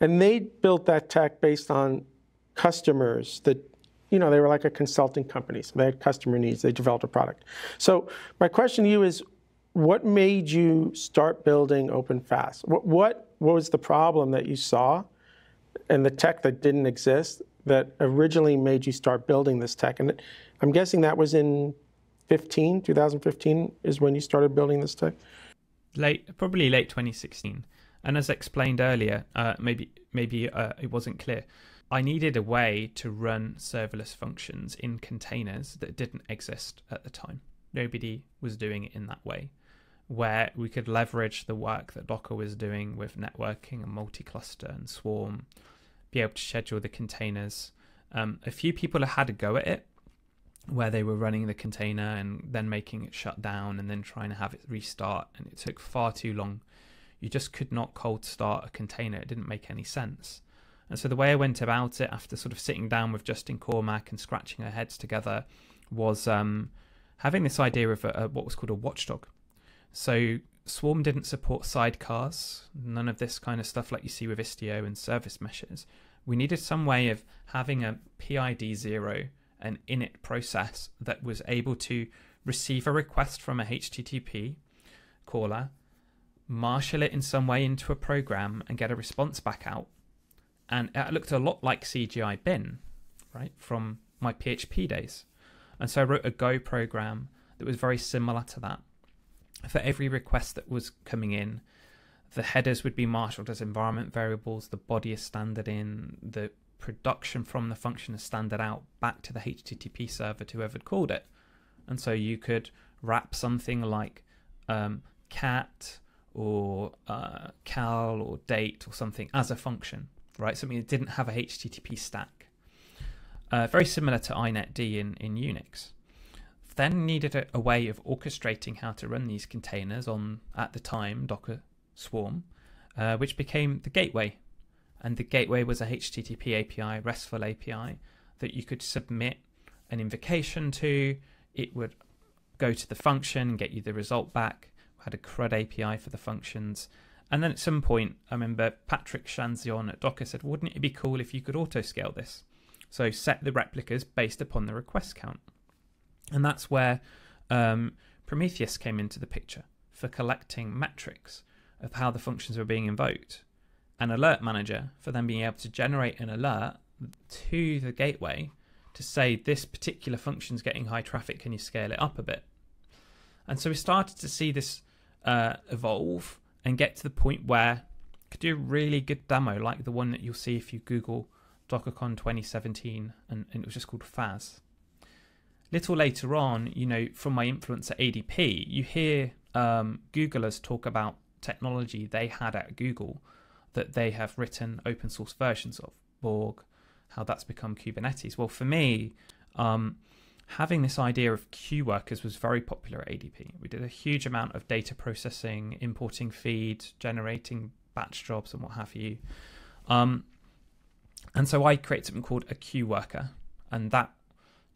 And they built that tech based on customers that, you know, they were like a consulting company. So they had customer needs, they developed a product. So my question to you is what made you start building OpenFaaS? What, what, what was the problem that you saw and the tech that didn't exist that originally made you start building this tech? And I'm guessing that was in 15, 2015 is when you started building this tech? Late, probably late 2016. And as explained earlier, uh, maybe maybe uh, it wasn't clear. I needed a way to run serverless functions in containers that didn't exist at the time. Nobody was doing it in that way, where we could leverage the work that Docker was doing with networking and multi-cluster and Swarm, be able to schedule the containers. Um, a few people had a go at it, where they were running the container and then making it shut down and then trying to have it restart, and it took far too long. You just could not cold start a container; it didn't make any sense. And so the way I went about it, after sort of sitting down with Justin Cormack and scratching our heads together, was um, having this idea of a, a, what was called a watchdog. So Swarm didn't support sidecars, none of this kind of stuff like you see with Istio and service meshes. We needed some way of having a PID zero, an init process that was able to receive a request from a HTTP caller, marshal it in some way into a program, and get a response back out. And it looked a lot like CGI bin, right, from my PHP days. And so I wrote a Go program that was very similar to that. For every request that was coming in, the headers would be marshaled as environment variables, the body is standard in, the production from the function is standard out back to the HTTP server to whoever called it. And so you could wrap something like um, cat or uh, cal or date or something as a function, right? Something that didn't have a HTTP stack. Uh, very similar to inetd in, in Unix. Then needed a, a, way of orchestrating how to run these containers on, at the time, Docker Swarm, uh, which became the gateway. And the gateway was a HTTP API, RESTful API, that you could submit an invocation to. It would go to the function and get you the result back. We had a CRUD API for the functions. And then at some point, I remember Patrick Chanezon at Docker said, wouldn't it be cool if you could auto scale this? So set the replicas based upon the request count. And that's where um, Prometheus came into the picture for collecting metrics of how the functions were being invoked. An alert manager for them being able to generate an alert to the gateway to say this particular function is getting high traffic, can you scale it up a bit? And so we started to see this uh, evolve and get to the point where could do a really good demo like the one that you'll see if you Google DockerCon 2017, and, and it was just called FaaS. Little later on, you know, from my influence at ADP, you hear um, Googlers talk about technology they had at Google that they have written open source versions of, Borg, how that's become Kubernetes. Well, for me, um, having this idea of queue workers was very popular at ADP. We did a huge amount of data processing, importing feeds, generating batch jobs, and what have you. Um, and so I created something called a queue worker, and that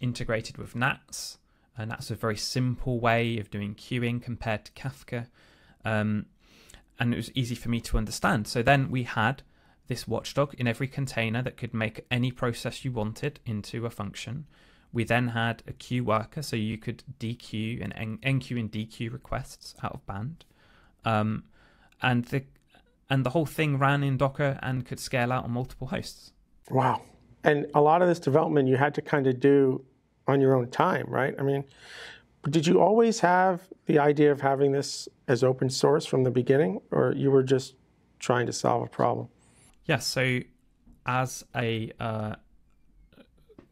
integrated with NATS. And that's a very simple way of doing queuing compared to Kafka. Um, and it was easy for me to understand. So then we had this watchdog in every container that could make any process you wanted into a function. We then had a queue worker, so you could dequeue and enqueue and dequeue requests out of band. Um, and the and the whole thing ran in Docker and could scale out on multiple hosts. Wow. And a lot of this development you had to kind of do on your own time, right? I mean, did you always have the idea of having this as open source from the beginning, or you were just trying to solve a problem? Yes. Yeah, so, as a uh,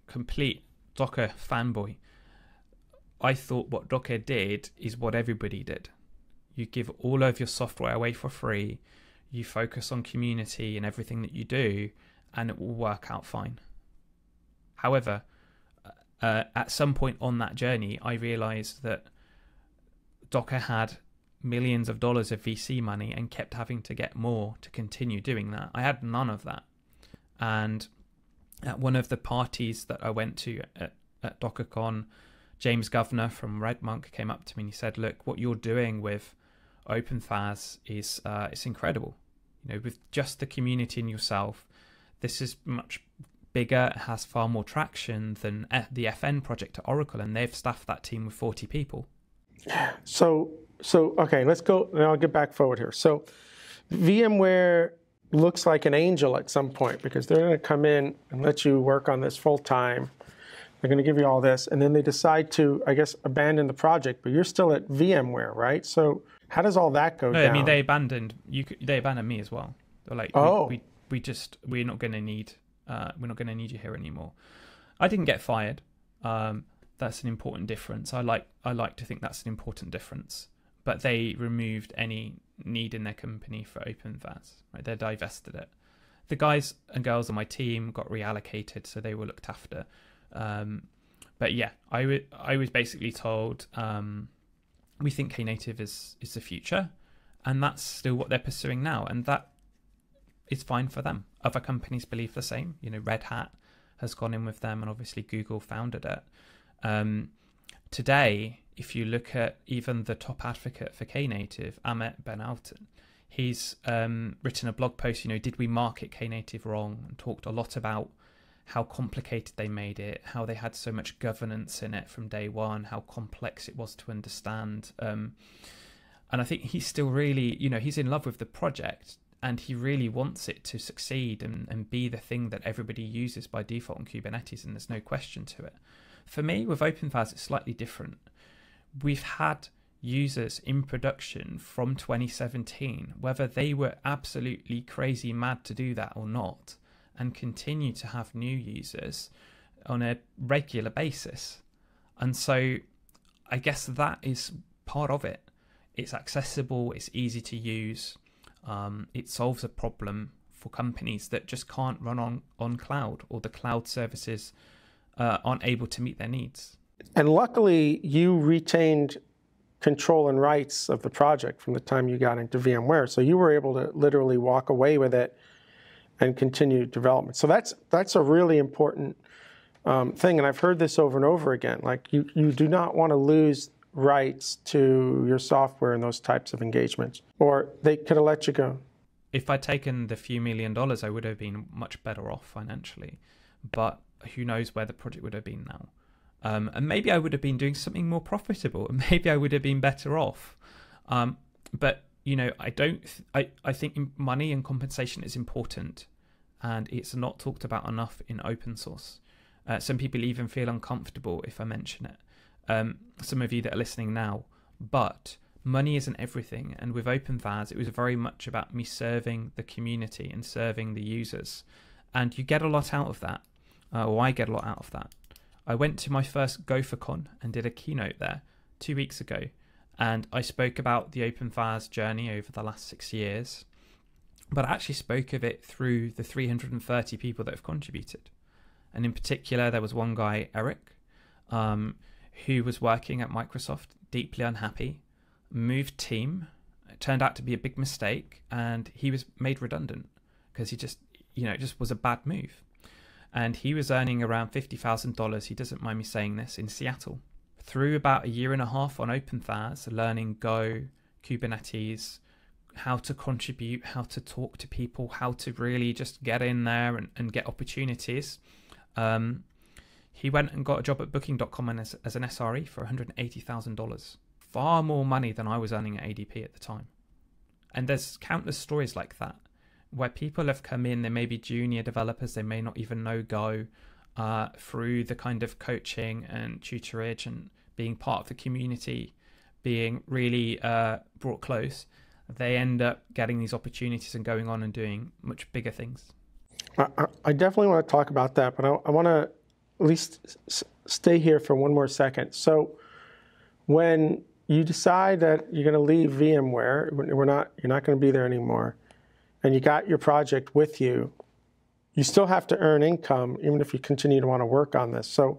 complete Docker fanboy, I thought what Docker did is what everybody did. You give all of your software away for free. you focus on community and everything that you do, and it will work out fine. However, uh, at some point on that journey, I realized that Docker had millions of dollars of VC money and kept having to get more to continue doing that. I had none of that. And at one of the parties that I went to at, at DockerCon, James Governor from RedMonk came up to me and he said, "Look, what you're doing with OpenFaaS is uh, it's incredible. You know, with just the community and yourself, this is much bigger, has far more traction than eh, the FN project at Oracle, and they've staffed that team with 40 people." So, so okay, let's go. Now I'll get back forward here. So, VMware looks like an angel at some point because they're going to come in and let you work on this full time. They're going to give you all this, and then they decide to, I guess, abandon the project. But you're still at VMware, right? So how does all that go no, down? I mean they abandoned you. They abandoned me as well. They're like, oh, we, we, we just we're not going to need uh, we're not going to need you here anymore. I didn't get fired. Um, that's an important difference. I like I like to think that's an important difference. But they removed any need in their company for OpenFaaS. Right, they divested it. The guys and girls on my team got reallocated, so they were looked after. Um, but yeah, I, I was basically told um, we think Knative is is the future, and that's still what they're pursuing now, and that is fine for them. Other companies believe the same. You know, Red Hat has gone in with them, and obviously Google founded it. Um, today, if you look at even the top advocate for Knative, Ahmet Alp Balkan, he's um, written a blog post. You know, did we market Knative wrong? And talked a lot about how complicated they made it, how they had so much governance in it from day one, how complex it was to understand. Um, and I think he's still really, you know, he's in love with the project and he really wants it to succeed and, and be the thing that everybody uses by default on Kubernetes, and there's no question to it. For me, with OpenFaaS, it's slightly different. We've had users in production from 2017, whether they were absolutely crazy mad to do that or not and continue to have new users on a regular basis. And so I guess that is part of it. It's accessible, it's easy to use, um, it solves a problem for companies that just can't run on, on cloud or the cloud services uh, aren't able to meet their needs. And luckily, you retained control and rights of the project from the time you got into VMware. So you were able to literally walk away with it and continue development. So that's that's a really important um, thing, and I've heard this over and over again. Like you, you do not want to lose rights to your software and those types of engagements, or they could have let you go. If I'd taken the few million dollars, I would have been much better off financially. But who knows where the project would have been now? Um, and maybe I would have been doing something more profitable, and maybe I would have been better off. Um, but you know, I don't. I I think money and compensation is important, and it's not talked about enough in open source. Uh, some people even feel uncomfortable if I mention it. Um, some of you that are listening now, but money isn't everything. And with OpenFaaS, it was very much about me serving the community and serving the users, and you get a lot out of that. Uh, or I get a lot out of that. I went to my first GopherCon and did a keynote there two weeks ago and I spoke about the OpenFaaS journey over the last six years, but I actually spoke of it through the 330 people that have contributed. And in particular, there was one guy, Eric, um, who was working at Microsoft, deeply unhappy, moved team. It turned out to be a big mistake, and he was made redundant because he just, you know, it just was a bad move. And he was earning around $50,000, he doesn't mind me saying this, in Seattle through about a year and a half on OpenFaaS, learning Go, Kubernetes, how to contribute, how to talk to people, how to really just get in there and, and get opportunities. Um, he went and got a job at Booking.com as, as an SRE for $180,000. Far more money than I was earning at ADP at the time. And there's countless stories like that where people have come in, they may be junior developers, they may not even know Go, uh, through the kind of coaching and tutorage and being part of the community, being really uh, brought close, they end up getting these opportunities and going on and doing much bigger things. I, I definitely want to talk about that, but I, I want to at least stay here for one more second. So, when you decide that you're going to leave VMware, we're not, you're not going to be there anymore. and you got your project with you, you still have to earn income even if you continue to want to work on this. So,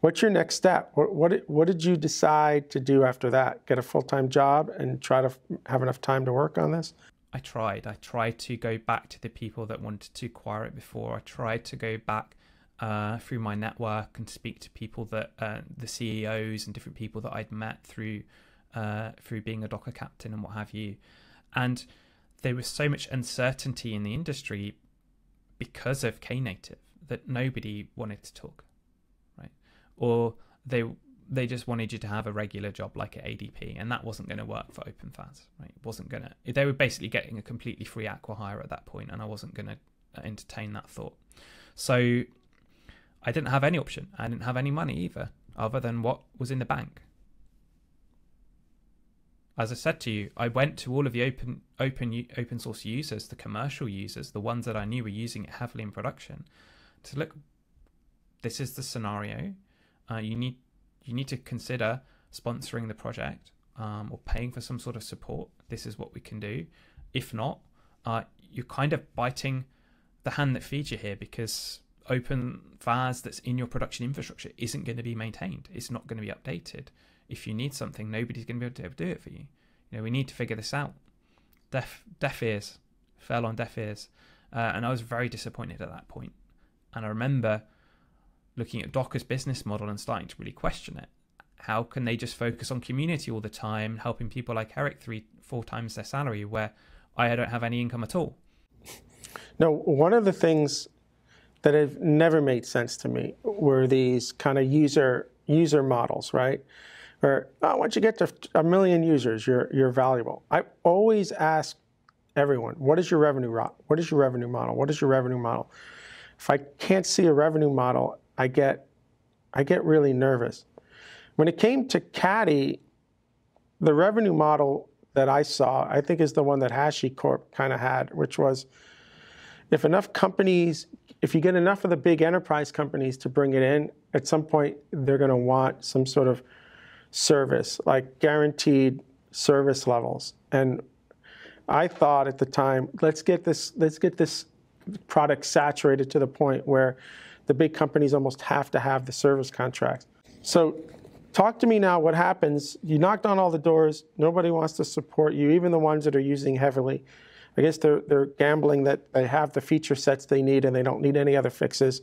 what's your next step? What, what, what did you decide to do after that? Get a full time job and try to have enough time to work on this? I tried. I tried to go back to the people that wanted to acquire it before. I tried to go back uh, through my network and speak to people that uh, the CEOs and different people that I'd met through uh, through being a Docker captain and what have you. And there was so much uncertainty in the industry because of Knative that nobody wanted to talk, right? Or they they just wanted you to have a regular job like at ADP, and that wasn't going to work for OpenFaaS, right? It wasn't going to. They were basically getting a completely free acqui-hire at that point, and I wasn't going to entertain that thought. So I didn't have any option. I didn't have any money either, other than what was in the bank. As I said to you, I went to all of the open, open, open source users, the commercial users, the ones that I knew were using it heavily in production, to look. This is the scenario. Uh, you need you need to consider sponsoring the project um, or paying for some sort of support. This is what we can do. If not, uh, you're kind of biting the hand that feeds you here because open FAS that's in your production infrastructure isn't going to be maintained. It's not going to be updated. If you need something, nobody's going to be able to do it for you. You know, we need to figure this out. Deaf, deaf ears fell on deaf ears, uh, and I was very disappointed at that point. And I remember looking at Docker's business model and starting to really question it. How can they just focus on community all the time, helping people like Eric three, four times their salary, where I don't have any income at all? No, one of the things that have never made sense to me were these kind of user user models, right? Where oh, once you get to a million users, you're you're valuable. I always ask everyone, what is your revenue what is your revenue model? What is your revenue model? If I can't see a revenue model, I get, I get really nervous. When it came to Caddy, the revenue model that I saw, I think is the one that HashiCorp kind of had, which was if enough companies, if you get enough of the big enterprise companies to bring it in, at some point they're going to want some sort of service, like guaranteed service levels. And I thought at the time, let's get this, let's get this product saturated to the point where the big companies almost have to have the service contracts. So talk to me now what happens. You knocked on all the doors, nobody wants to support you, even the ones that are using heavily. I guess they're they're gambling that they have the feature sets they need and they don't need any other fixes.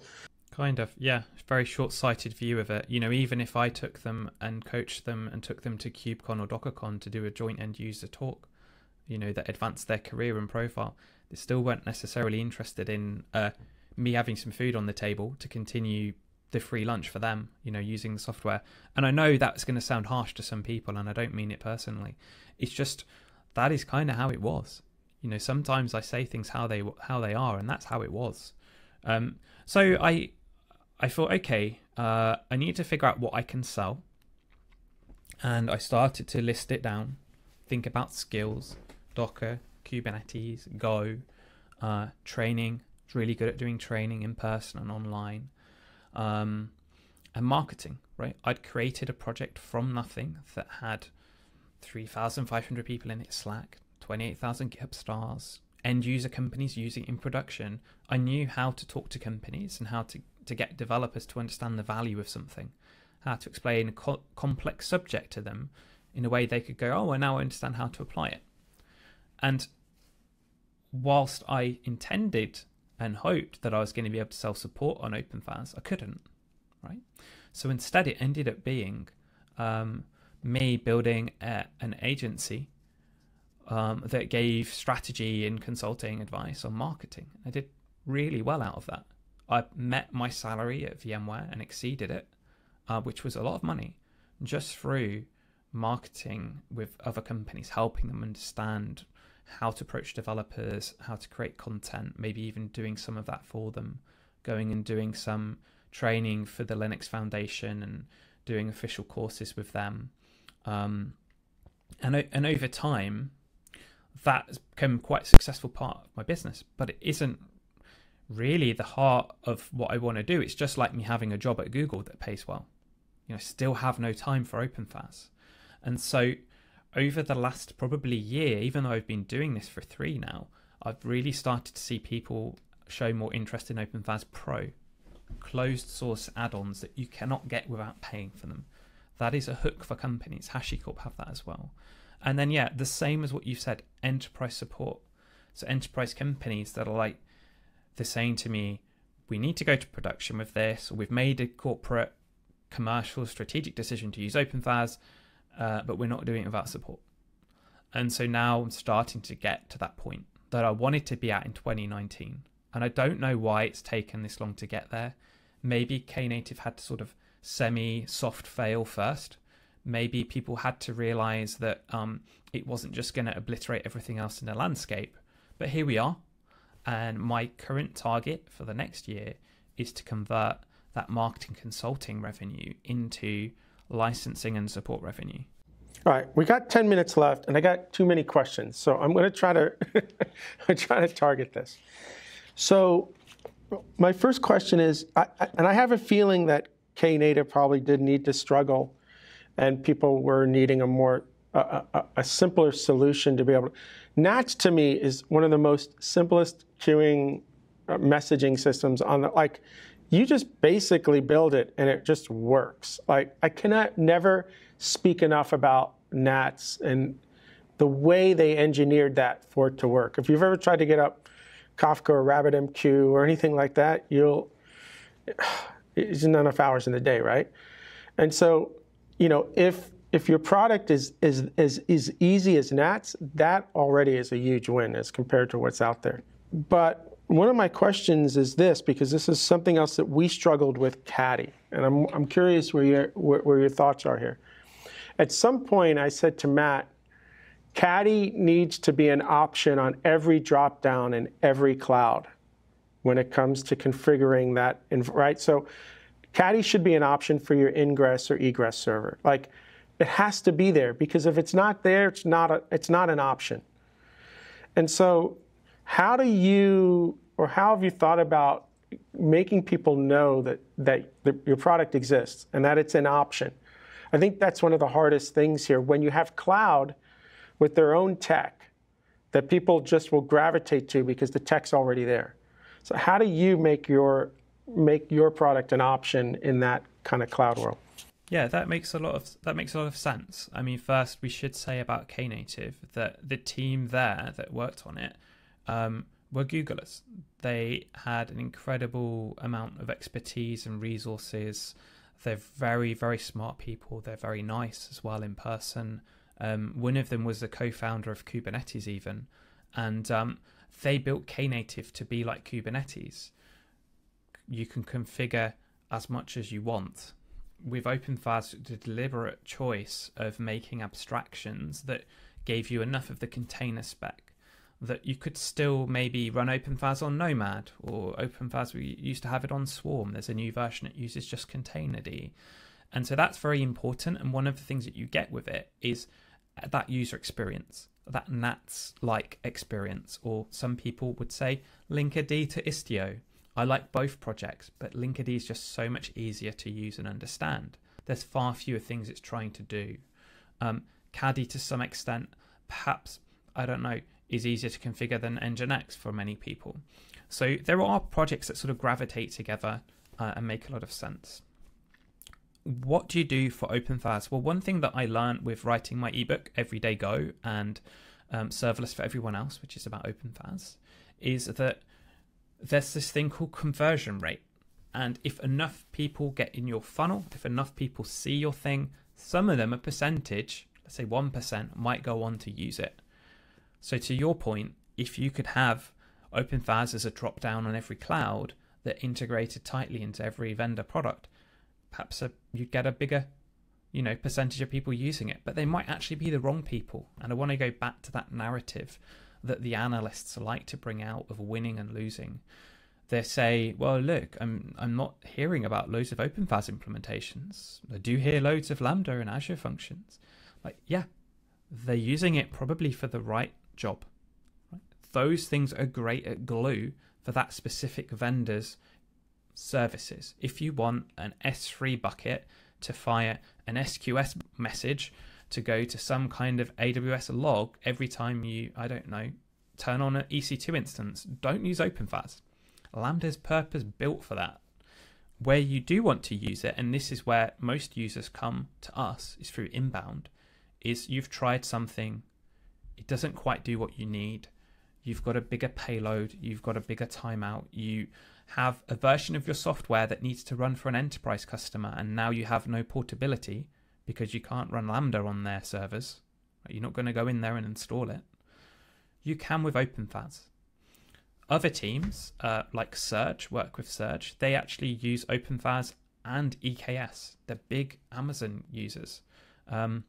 Kind of, yeah. Very short-sighted view of it. You know, even if I took them and coached them and took them to KubeCon or DockerCon to do a joint end user talk, you know, that advanced their career and profile, they still weren't necessarily interested in uh, me having some food on the table to continue the free lunch for them, you know, using the software. And I know that's going to sound harsh to some people, and I don't mean it personally. It's just that is kind of how it was. You know, sometimes I say things how they how they are, and that's how it was. Um, so I I thought, okay, uh, I need to figure out what I can sell, and I started to list it down. Think about skills, Docker, Kubernetes, Go, uh, training, really good at doing training in person and online. Um, and marketing, right? I'd created a project from nothing that had 3,500 people in its Slack, 28,000 GitHub stars, end user companies using in production. I knew how to talk to companies and how to, to get developers to understand the value of something, how to explain a co- complex subject to them in a way they could go, oh, I now I understand how to apply it. And whilst I intended and hoped that I was going to be able to sell support on OpenFaaS, I couldn't, right? So instead, it ended up being um, me building a, an agency um, that gave strategy and consulting advice on marketing. I did really well out of that. I met my salary at VMware and exceeded it, uh, which was a lot of money, just through marketing with other companies, helping them understand how to approach developers, how to create content, maybe even doing some of that for them, going and doing some training for the Linux Foundation and doing official courses with them. Um, and, and over time, that has become quite a successful part of my business, but it isn't really the heart of what I want to do. It's just like me having a job at Google that pays well. You know, still have no time for OpenFaaS. And so over the last probably year, even though I've been doing this for three now, I've really started to see people show more interest in OpenFaaS Pro, closed source add-ons that you cannot get without paying for them. That is a hook for companies. HashiCorp have that as well. And then yeah, the same as what you've said, enterprise support. So enterprise companies that are like they're saying to me, we need to go to production with this, we've made a corporate commercial strategic decision to use OpenFaaS, uh, but we're not doing it without support. And so now I'm starting to get to that point that I wanted to be at in 2019. And I don't know why it's taken this long to get there. Maybe Knative had to sort of semi soft fail first. Maybe people had to realize that um, it wasn't just going to obliterate everything else in the landscape. But here we are. And my current target for the next year is to convert that marketing consulting revenue into licensing and support revenue. All right, we got 10 minutes left, and I got too many questions, so I'm going to try to try to target this. So, my first question is, I, and I have a feeling that Knative probably did need to struggle, and people were needing a more a, a, a simpler solution to be able to. Nats to me is one of the most simplest queuing uh, messaging systems on the like. You just basically build it and it just works. Like I cannot never speak enough about Nats and the way they engineered that for it to work. If you've ever tried to get up Kafka or RabbitMQ or anything like that, you'll it's not enough hours in the day, right? And so, you know, if if your product is is is as easy as Nats, that already is a huge win as compared to what's out there. But one of my questions is this, because this is something else that we struggled with Caddy, and I'm I'm curious where your where, where your thoughts are here. At some point, I said to Matt, Caddy needs to be an option on every dropdown in every cloud when it comes to configuring that, right? So Caddy should be an option for your ingress or egress server. Like it has to be there because if it's not there, it's not, a, it's not an option. And so, how do you, or how have you thought about making people know that, that the, your product exists and that it's an option? I think that's one of the hardest things here. When you have cloud with their own tech that people just will gravitate to because the tech's already there. So how do you make your make your product an option in that kind of cloud world? Yeah, that makes a lot of that makes a lot of sense. I mean, first we should say about Knative that the team there that worked on it um, were Googlers. They had an incredible amount of expertise and resources. They're very very smart people. They're very nice as well in person. Um, one of them was the co-founder of Kubernetes even, and um, they built Knative to be like Kubernetes. You can configure as much as you want with OpenFaaS, the deliberate choice of making abstractions that gave you enough of the container spec that you could still maybe run OpenFaaS on Nomad or OpenFaaS. We used to have it on Swarm. There's a new version that uses just containerd, and so that's very important. And one of the things that you get with it is that user experience, that NATS-like experience, or some people would say Linkerd to Istio I like both projects, but Linkerd is just so much easier to use and understand. There's far fewer things it's trying to do. Um, Caddy, to some extent, perhaps, I don't know, is easier to configure than Nginx for many people. So there are projects that sort of gravitate together uh, and make a lot of sense. What do you do for OpenFaaS? Well, one thing that I learned with writing my ebook, Everyday Go, and um, Serverless for Everyone Else, which is about OpenFaaS, is that there's this thing called conversion rate. And if enough people get in your funnel, if enough people see your thing, some of them, a percentage, let's say 1%, might go on to use it. So, to your point, if you could have OpenFaaS as a drop down on every cloud that integrated tightly into every vendor product, perhaps a, you'd get a bigger you know percentage of people using it but they might actually be the wrong people and i want to go back to that narrative that the analysts like to bring out of winning and losing. They say, well, look, I'm I'm not hearing about loads of OpenFaaS implementations. I do hear loads of Lambda and Azure functions. Like, yeah, they're using it probably for the right job. Right? Those things are great at glue for that specific vendor's services. If you want an S3 bucket to fire an SQS message to go to some kind of AWS log every time you, I don't know, turn on an EC2 instance. Don't use OpenFaaS. Lambda's purpose built for that. Where you do want to use it, and this is where most users come to us, is through inbound, is you've tried something, it doesn't quite do what you need. You've got a bigger payload, you've got a bigger timeout, you have a version of your software that needs to run for an enterprise customer, and now you have no portability because you can't run Lambda on their servers. You're not going to go in there and install it. You can with OpenFaaS. Other teams, uh, like Surge, work with Surge. They actually use OpenFaaS and EKS. They're big Amazon users. Um,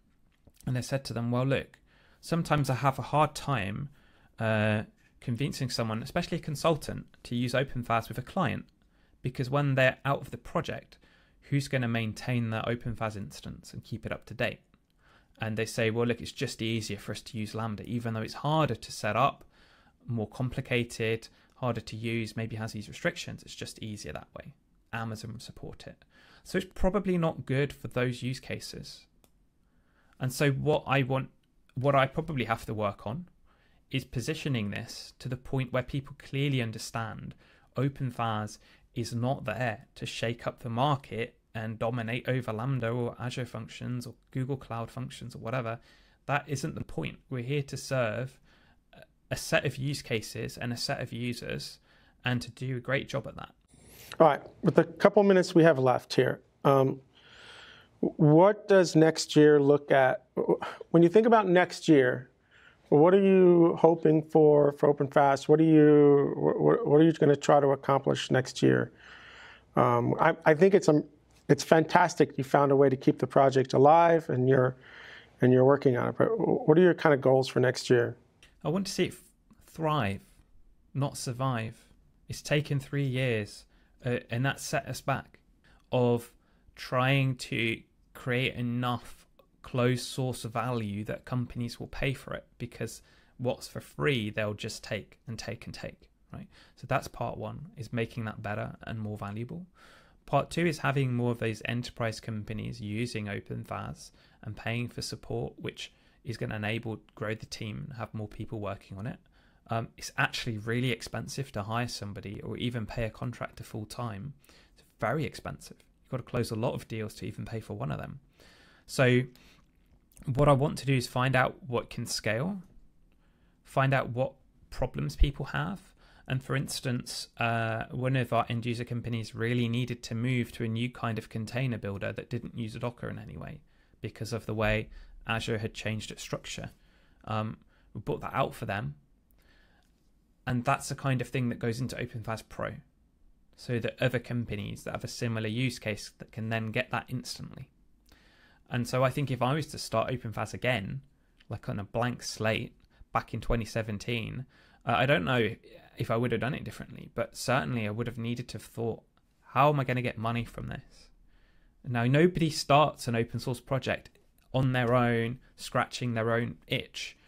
and they said to them, well, look, sometimes I have a hard time uh, convincing someone, especially a consultant, to use OpenFaaS with a client because when they're out of the project, who's going to maintain that OpenFaaS instance and keep it up to date? And they say, well, look, it's just easier for us to use Lambda, even though it's harder to set up, more complicated, harder to use, maybe has these restrictions. It's just easier that way. Amazon support it. So it's probably not good for those use cases. And so what I want, what I probably have to work on is positioning this to the point where people clearly understand OpenFaaS is not there to shake up the market and dominate over Lambda or Azure functions or Google Cloud functions or whatever. That isn't the point. We're here to serve a set of use cases and a set of users and to do a great job at that. All right, with the couple minutes we have left here, um, what does next year look at? When you think about next year, what are you hoping for for OpenFaaS? What are you what, what are you going to try to accomplish next year? Um, I, I, think it's a, it's fantastic you found a way to keep the project alive and you're and you're working on it. But what are your kind of goals for next year? I want to see it thrive, not survive. It's taken three years, uh, and that set us back of trying to create enough closed source value that companies will pay for it because what's for free they'll just take and take and take right? So that's part one is making that better and more valuable. Part two is having more of those enterprise companies using open OpenFaaS and paying for support which is going to enable grow the team and have more people working on it. Um, it's actually really expensive to hire somebody or even pay a contractor full time it's very expensive. You've got to close a lot of deals to even pay for one of them. So what I want to do is find out what can scale, find out what problems people have. And for instance, uh, one of our end user companies really needed to move to a new kind of container builder that didn't use Docker in any way because of the way Azure had changed its structure. Um, we brought that out for them. And that's the kind of thing that goes into OpenFaaS Pro. So that other companies that have a similar use case that can then get that instantly. And so I think if I was to start OpenFaaS again, like on a blank slate back in 2017, uh, I don't know if I would have done it differently, but certainly I would have needed to have thought, how am I going to get money from this? Now, nobody starts an open source project on their own, scratching their own itch,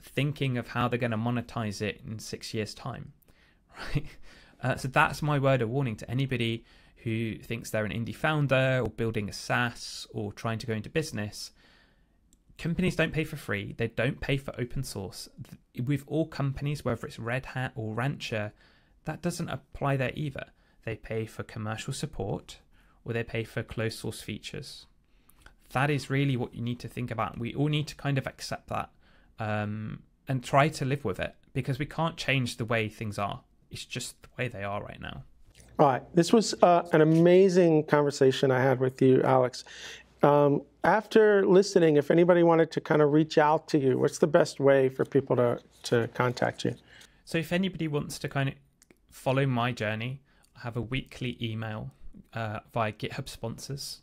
thinking of how they're going to monetize it in six years' time, right? Uh, so that's my word of warning to anybody who thinks they're an indie founder or building a SaaS or trying to go into business, companies don't pay for free. They don't pay for open source. With all companies, whether it's Red Hat or Rancher, that doesn't apply there either. They pay for commercial support or they pay for closed source features. That is really what you need to think about. We all need to kind of accept that um, and try to live with it because we can't change the way things are. It's just the way they are right now. All right. This was uh, an amazing conversation I had with you, Alex. Um, after listening, if anybody wanted to kind of reach out to you, what's the best way for people to, to contact you? So, if anybody wants to kind of follow my journey, I have a weekly email uh, via GitHub sponsors.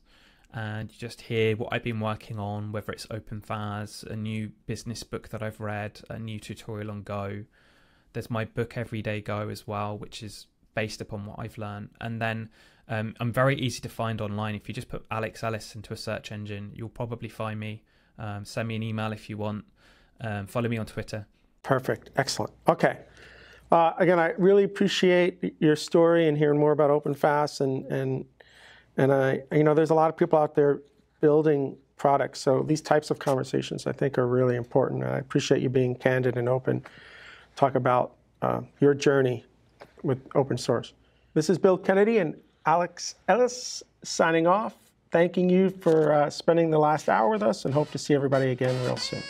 And you just hear what I've been working on, whether it's OpenFaaS, a new business book that I've read, a new tutorial on Go. There's my book Everyday Go as well, which is based upon what I've learned. And then um, I'm very easy to find online. If you just put Alex Ellis into a search engine, you'll probably find me. Um, send me an email if you want. Um, follow me on Twitter. Perfect. Excellent. Okay. Uh, again, I really appreciate your story and hearing more about OpenFaaS and and and I you know there's a lot of people out there building products, so these types of conversations I think are really important. I appreciate you being candid and open talk about uh, your journey with open source. This is Bill Kennedy and Alex Ellis signing off. Thanking you for uh, spending the last hour with us and hope to see everybody again real soon.